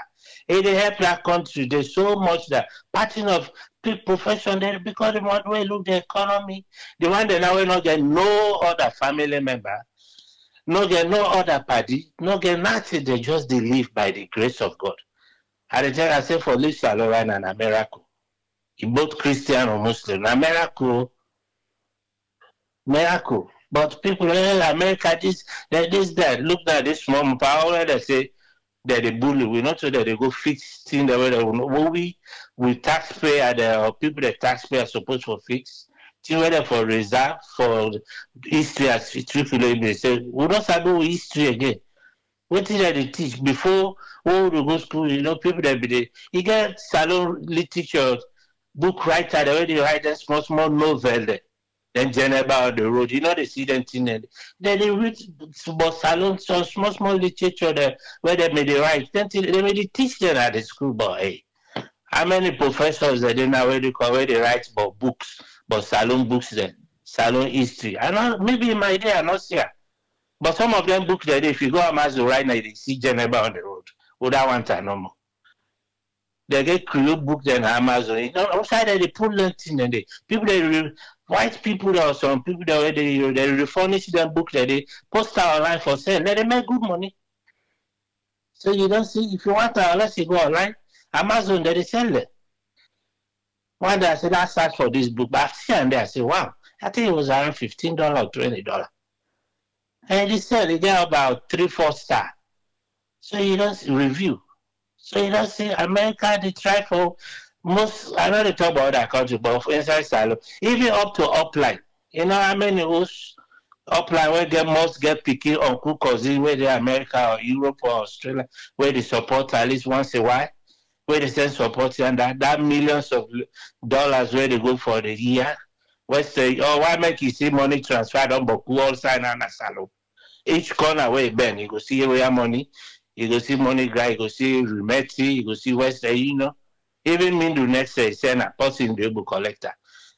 It dey help that country. There's so much that parting of profession there because the one way look the economy, the one that now will not get no other family member, no get no other party, no get nothing. They just they live by the grace of God. I dey tell I say for Lisa Lauren and a miracle. In both Christian or Muslim, a miracle. But people in America, this, that, this, that, look at this small power, eh, they say, that they bully. We not so that they go fix things the way they. What we, we taxpayer, the people that taxpayer supposed for fix, thing whether for reserve, for history as kilo, they say, we don't sabi history again. Wetin dem they teach before when we go school, you know, people that be you get salon literature, book writer, they wey dey write them small small novel there. Then Geneva on the road, you know, they see them thing there. Then they read about salon, some small small literature where they may dey write. They may dey teach them at the school, but hey, how many professors they dey now where they call where they write about books, but salon books then, salon history. I know maybe in my day I not see am. But some of them books that if you go Amazon right now, you see Geneva on the road. Well, that one time no more. They get Creole book then Amazon. You know, outside they put nothing in there. People they re, white people or some people that they they refurnish them book that they post online for sale. They make good money. So you don't see if you want to unless you go online, Amazon they, they sell it. One day I said I search for this book, but and there I say, wow, I think it was around fifteen dollar or twenty dollar. And they said they get about three, four star. So you don't see review. So you don't see America they try for most I know they talk about that country, but inside silo, even up to upline. You know how many hosts upline where they must get picking uncle cousin where they America or Europe or Australia where they support at least once a while, where they send support and that, that millions of dollars where they go for the year. Where say, oh, why make you see money transferred on Boku all sign and a salo? Each corner where Ben, you go see where money, you go see money guy, you go see Remitly, you go see West, you know. Even mean do next say, send a person the able collector.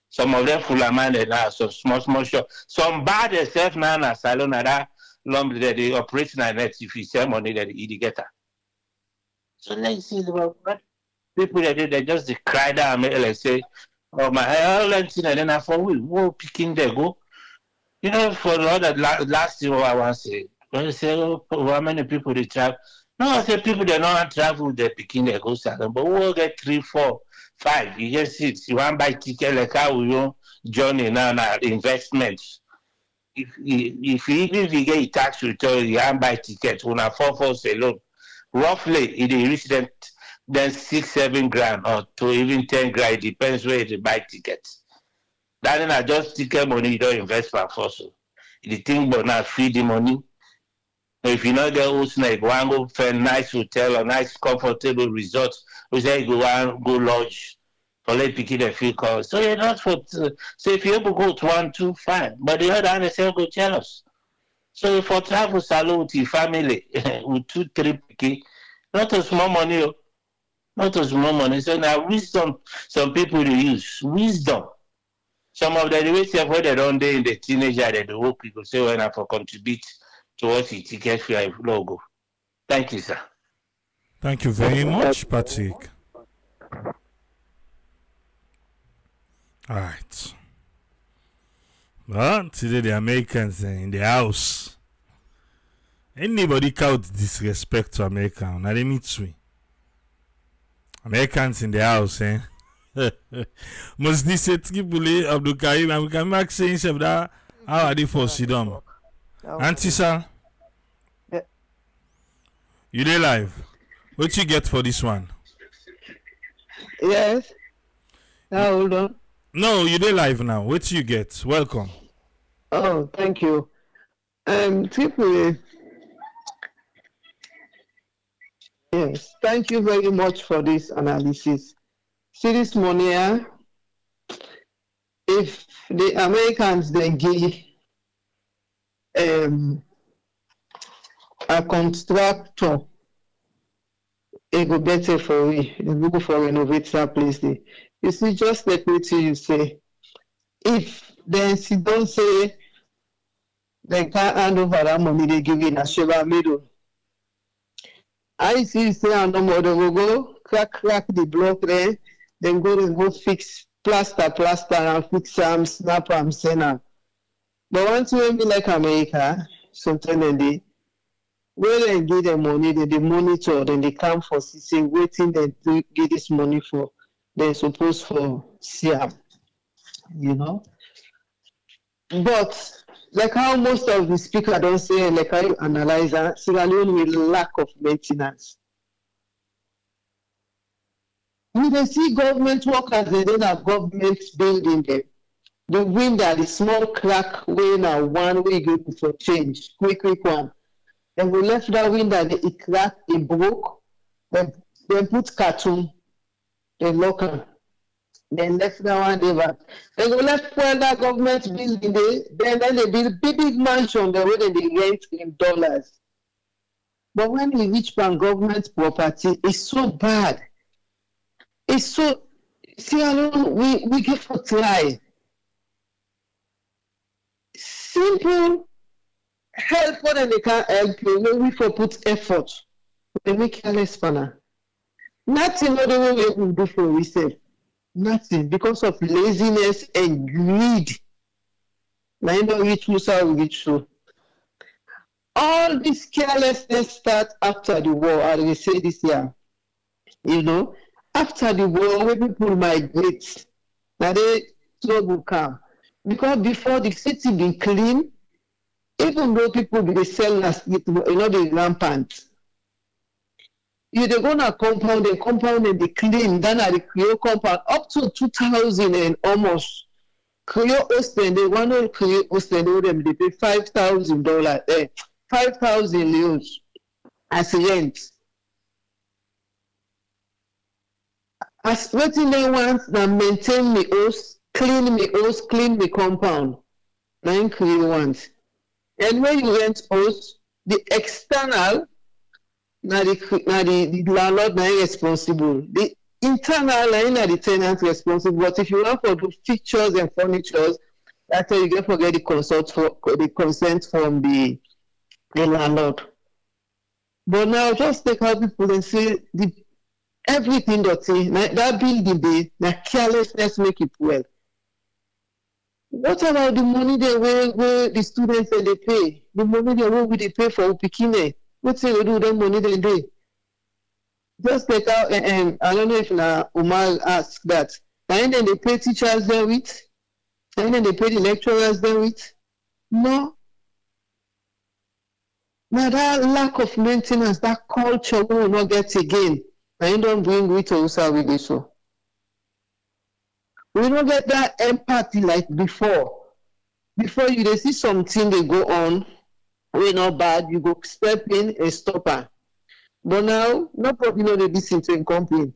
Some of them full minded now, some small, small shop. Some bad themselves now na salone na that lump that they operate na net if you sell money that they get her. So let's see the people that do they just they cry down and like say, Oh my all and then I thought we whoa picking there go. You know, for the other last year I want to say when you say oh, how many people they travel? No, I say people they don't travel they picking they go salone, but we'll get three, four five. You get six you wan buy ticket like how we wan journey now na investment if if even if you get tax return you wan buy ticket una four four alone roughly e dey reach them then six seven grand or to even ten grand. It depends where you buy ticket that na just ticket money you don't invest for you dey think but na feed the money if you no get host na you go wan go find nice hotel a nice comfortable resort we say go wan go lodge for let pikin dem feel call so you're not for so if you able go to one two fine. But the other hand they say go jealous so for travel salone with your family (laughs) with two three pikin not a small money o not a small money. So na wisdom some people use wisdom. Some of the way sef wey dem don dey in the teenager dem dey work go say well I for contribute towards the ticket fare logo thank you sir. Thank you very much, Patrick. All right. Well, today the Americans in the house. Anybody count disrespect to America? Now they meet me. Americans in the house, eh? (laughs) Must this say Tripoli, Abdul Karim, and we can make sense of that. How are they for Sidom? Auntie, sir? Yeah. You there live? What you get for this one? Yes. Now hold on. No, you there live now. What you get? Welcome. Oh, thank you. Um, Tripoli. Yes, thank you very much for this analysis. See this money, eh? if the Americans they give um, a contractor. E go better for we dey look for renovate that place dey you see just like wetin you say if dem sit don say dem can hand over that money dey give you na sheba middle i see you say anomo dem go go crack crack the block there. Dem go dem go fix plaster plaster and fix am snap am send but one thing be like america sometimes dem dey wey dem give dem money dem dey monitor dem they come for see waiting dem do give dis money for dem suppose for am you know but like how most of the speaker don't say like how you analyse am sierra leone with lack of maintenance. ten ance we dey see government workers they don't have government building dem the window the small crack wey na one you go for change quick quick one. Dem we left that window dey e crack it broke. Then, dem put cartoon dem lock am. Dem left that one back. Dem go left where that government building dey then then dey build big big mansion wey dem dey rent in dollars. But when we reach pan government property it's so bad. It's so see alone we we get for try simple. Help dem dey can help you wey we for put effort. Dey make careless spanner nothing no dey wey we do for we sef. Nothing. Because of laziness and greed. Na im don reach musa we reach so. All this carelessness start after the war i dey say this year. You know after the war wey people migrate na dey trouble come because before the city bin clean even though people dey sell na street e no dey rampant. You they go na compound and compound and dey clean. Then na the creole compound up to two thousand and almost. Creole hostel dey one of creole hostel dey wey dem pay five thousand dollars eh five thousand leos as rent. As wetin dem want na maintain me house clean me house clean me compound. Im creole want. And when you rent house the external na the na the the landlord na responsible. The internal na him na the tenant ant responsible. But if you want for do fixtures and furnitures that's why you get for get the consult for the consent from the the landlord. But now just take how people dey say the everything dirty. That building dey na carelessness make it well what about the money dem wey wey the students dem they pay? The money wey we dey pay for pikin What wetin we do with that money dem dey just like how and, i don't know if na umar ask that. Him dem dey pay teachers there with? Him dem dey pay the lecturers there with? No. Na that lack of maintenance, that culture we no get again. Na him don bring we to usa we dey so we don't get that empathy like before before you dey see something dey go on wey not bad you go step in and stop her. but now no dey lis ten to im complain.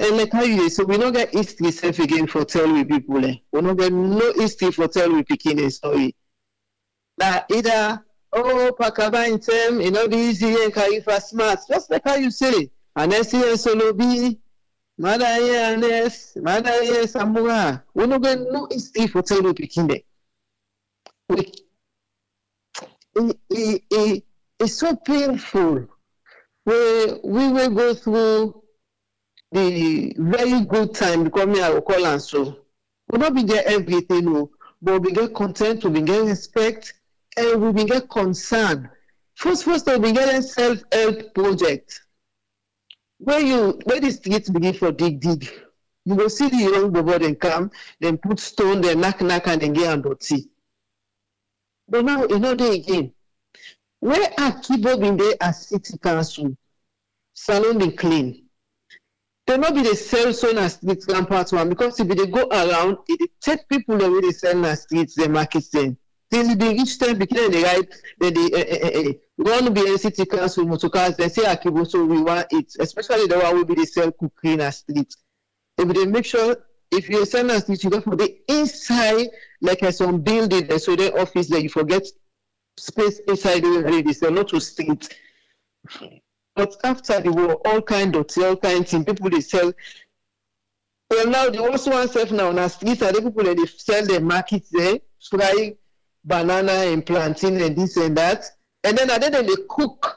And like how you say we not get history sef again for tell we people eh. We no get no history for tell we pikin a story. Na either oh pakaba intem e no dey easy and for smart. Just like how you say we no no we we it, it, it, it's so painful. Wey we will go through the very good time because me call am so we no bin get everything o but we get content we get respect and we get concern first first we get self help project wey you wey the street begin for dig dig you go see the young bobo dem come dem put stone dem knack knack and dem get am dirty but now e no dey again. Where are akibo bin dey as city council? Salone bin clean. Dem no be dey sell so na street rampart one because bin dey go around dey take people dem wey dey sell na street dem market dem till e dey reach time dem dey ride dem dey eh, eh, eh, run behind city council motor cars say akibo so we want it, especially the one wey be dey sell cookery na street. Dem dey make sure if you sell na street you go for dey inside like uh, some building there so then office there you forget space inside the way they sell not to street. But after the war all kind of all kind thing people dey sell. Well now the also one sef now na street and the people dey dey sell the market there fry banana and plantain and this and that and then then dem dey cook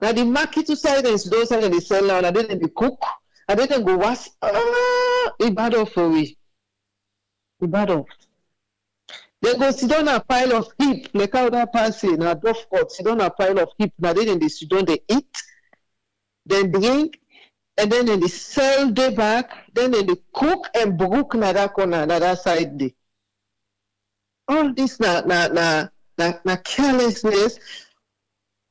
Now the market side and those side they sell now na then dey cook na then go wash. ah ibadan for we ibadan dem go sit down a pile of heap like how that man say na dof court sit down na pile of heap na then dey sit down dey eat dem drink and then they sell dey back then they cook and brook na that corner na that side dey all this na na na na na carelessness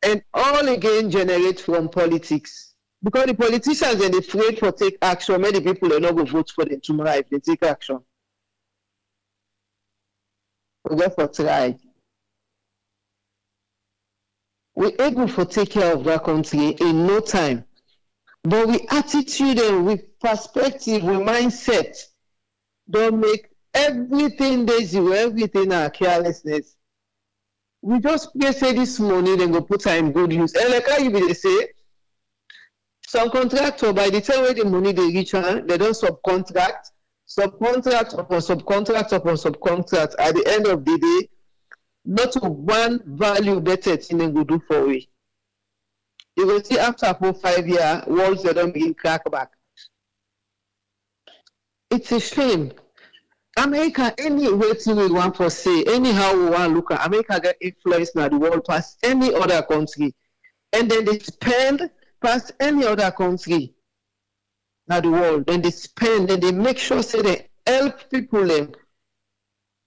and all again generate from politics. Because the politicians dem dey afraid for take action. The people dem no go vote for them tomorrow if they take action. We get for try. We able for take care of that country in no time. But we attitude and with perspective with mindset don make everything dey zero everything na carelessness. We just pray say this money dem go put am in good use. And like how you dey say some contractor oh, by the time wey the money they reach am dem don subcontract subcontract upon subcontract upon subcontract. At the end of the day not one value better thing dem go do for we. You go see after four five years walls dem don begin crack back. It's a shame america any wetin we wan for say anyhow we wan look at america get influence na the world pass any other country. And then they spend pass any other country na the world. Dem dey spend dem they make sure say dem help people dem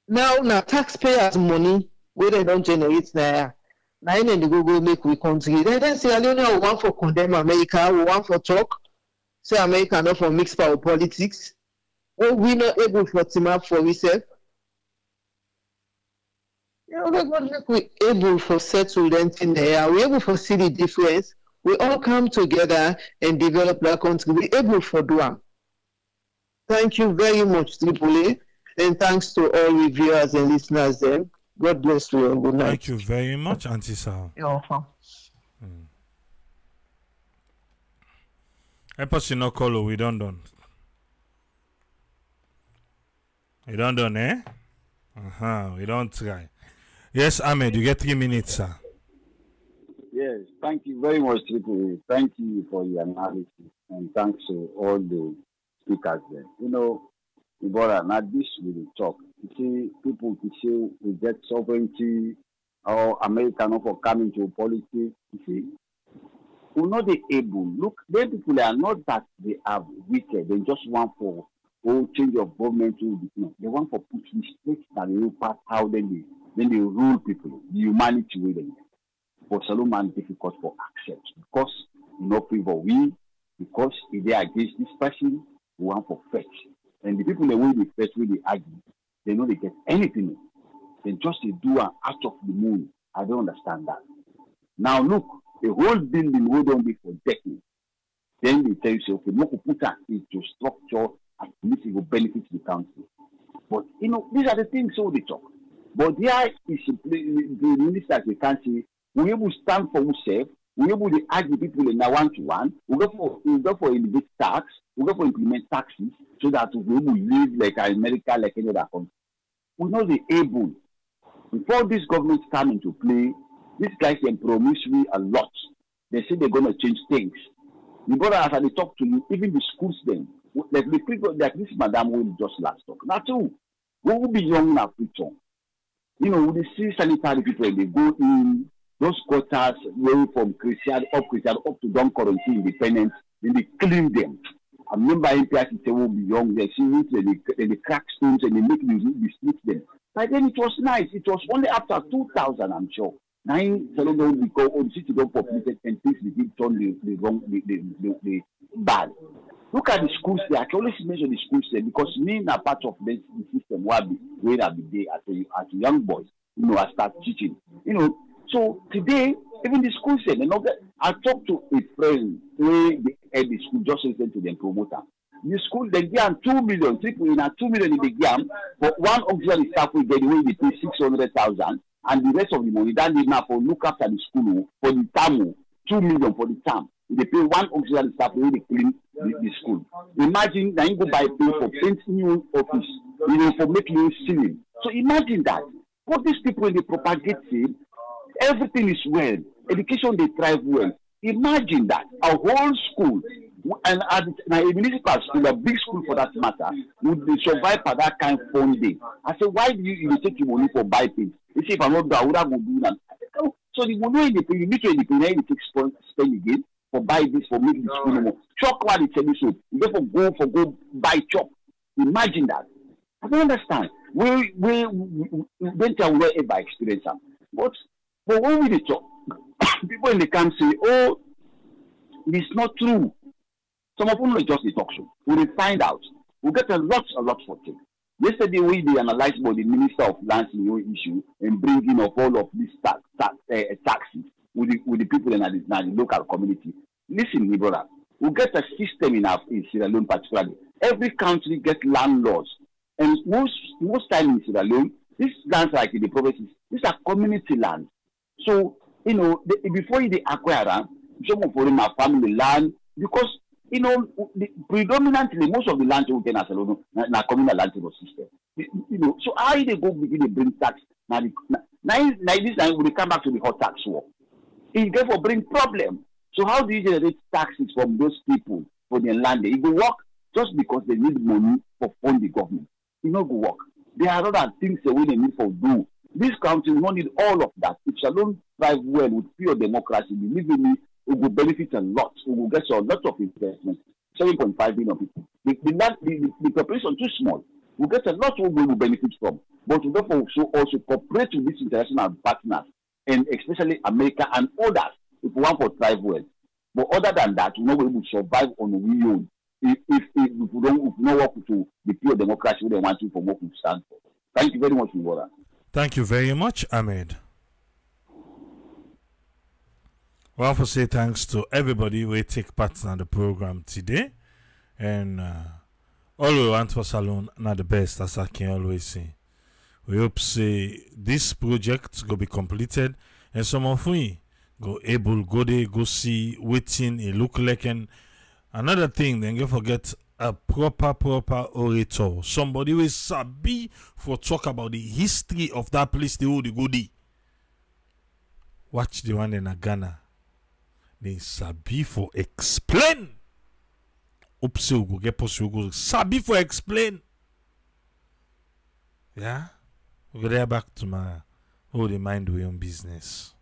now na taxpayers money wey dem don generate naira. Na im dem dey make we country. Then then leone we wan for condemn america we for talk. Say america no for mix power politics wey we not able for team up for we sef you know make god make we able for settle dem thing there we able for see the difference we all come together and develop that country we able for do am thank you very much triple a and thanks to all the viewers and listeners dem god bless you and good night. Thank you very much, Auntie Sal. You're welcome. Hmm. Help us not call, we don't done. We don't done, eh? Uh-huh, we don't try. Yes, Ahmed, you get three minutes, sir. Yes, thank you very much, Triple. Thank you for your analysis, and thanks to all the speakers there. You know, Ibora, now this will talk. You see, people say we get sovereignty or America not for coming to politics. You see, we're not able. Look, them people are not that they are wicked. They just want for oh change of government to no, they want for put respect that they will pass how then they then they rule people, the humanity with them. For Solomon difficult for accept because you know favor we because if they are against this person, we want for fetch. And the people that will they fetch will they argue, they know they get anything. They just they do an out of the moon. I don't understand that. Now look, the whole building will don't be for decades. Then they tell you, okay, we put that into structure least it will benefit the country. But you know, these are the things so they talk. But there is the the they can say we able stand for ourselves, we able to argue people in a one to one, we go for we go for elevate tax, we go for implement taxes so that we will live like America, like any other country. We know they able. Before this government come into play, these guys can promise me a lot. They say they're gonna change things. You brother, as I talk to you, even the schools them, like the people like this madam will just last talk. Now too, we will be young in Africa. You know, we dey see sanitary people they go in those quarters way from Christian up Christian up to Don Quarantine Independence, then they clean them. I remember NPRC say we'll be young, they see it, they, they, they crack stones and they make the, the split them. But then it was nice. It was only after 2000, I'm sure. Nine Senegal because oh, the city got populated and things begin turn the, the wrong, the, the, the, the bad. Look at the schools there. I can always mention the schools there because me na part of the, the system where I be where I be there as a as a young boy. You know, I start teaching. You know, so today even the schools there, you know, I talked to a friend where they at the school just listen to them promoter. The school they give am two million, people in a two million in the game, but one auxiliary staff will get away they pay six hundred thousand and the rest of the money that need now for look after the school oh, for the term oh, two million for the term. They pay one auxiliary staff wey dey clean the, the school. Imagine na him go buy pay for paint new office, you know, for make new ceiling. So imagine that. What these people dey propagate say everything is well, education dey thrive well. Imagine that a whole school and at na a municipal school, a big school for that matter, would survive for that kind funding. I say why do you you take your money for buy paint? He say if I no do, I would have go do that. So the money wey you you need to dey you take spend again for buy this for make the school no more. Chop tell you so, you go for go buy chop. Imagine that. I don't understand. We we we we tell we ever experience am. But but when we talk, (coughs) people in the camp say, oh, it's not true. Some of them no just dey talk so. We will find out. We get a lot a lot for things. Yesterday we dey analyse by the minister of lands in your issue and bringing of all of these tax tax uh, taxes with the with the people in the, na the local community. Listen, my brother, we get a system in our in Sierra Leone particularly. Every country get landlords, and most most time in Sierra Leone, these lands like in the provinces, these are community lands. So you know the, before you acquire am, some of them are family land because you know the, predominantly most of the land we get na Sierra Leone na communal land system. You, you know so how dey go begin dey bring tax na na na this time we come back to the hot tax war. E therefore bring problem. So how do you generate taxes from those people for their land? It go work just because they need money for fund the government. E no go work. There are other things that we need for do. This country no need all of that. If Shalom thrive well with pure democracy, believe me, we go benefit a lot. We will get a lot of investment. Seven point five billion people. The the, land, the, the, the population too small. We get a lot we will benefit from. But we therefore also cooperate with these international partners and especially America and others if we want to thrive well. But other than that, we know we will survive on our own if, if, if we don't if we don't work to the pure democracy we don't want to what we stand for. Thank you very much, Mbora. Thank you very much, Ahmed. Well, for say thanks to everybody who take part in the program today. And uh, all we want for Salone not the best, as I can always say. We hope say this project go be completed and some of we go able go there, go see waiting it look like and another thing, then you forget a proper proper orator. Somebody will sabi for talk about the history of that place the hold the goodie. Watch the one in Ghana. They sabi for explain. Oops, you go get go sabi for explain. Yeah? We go back to my hold the mind we own business.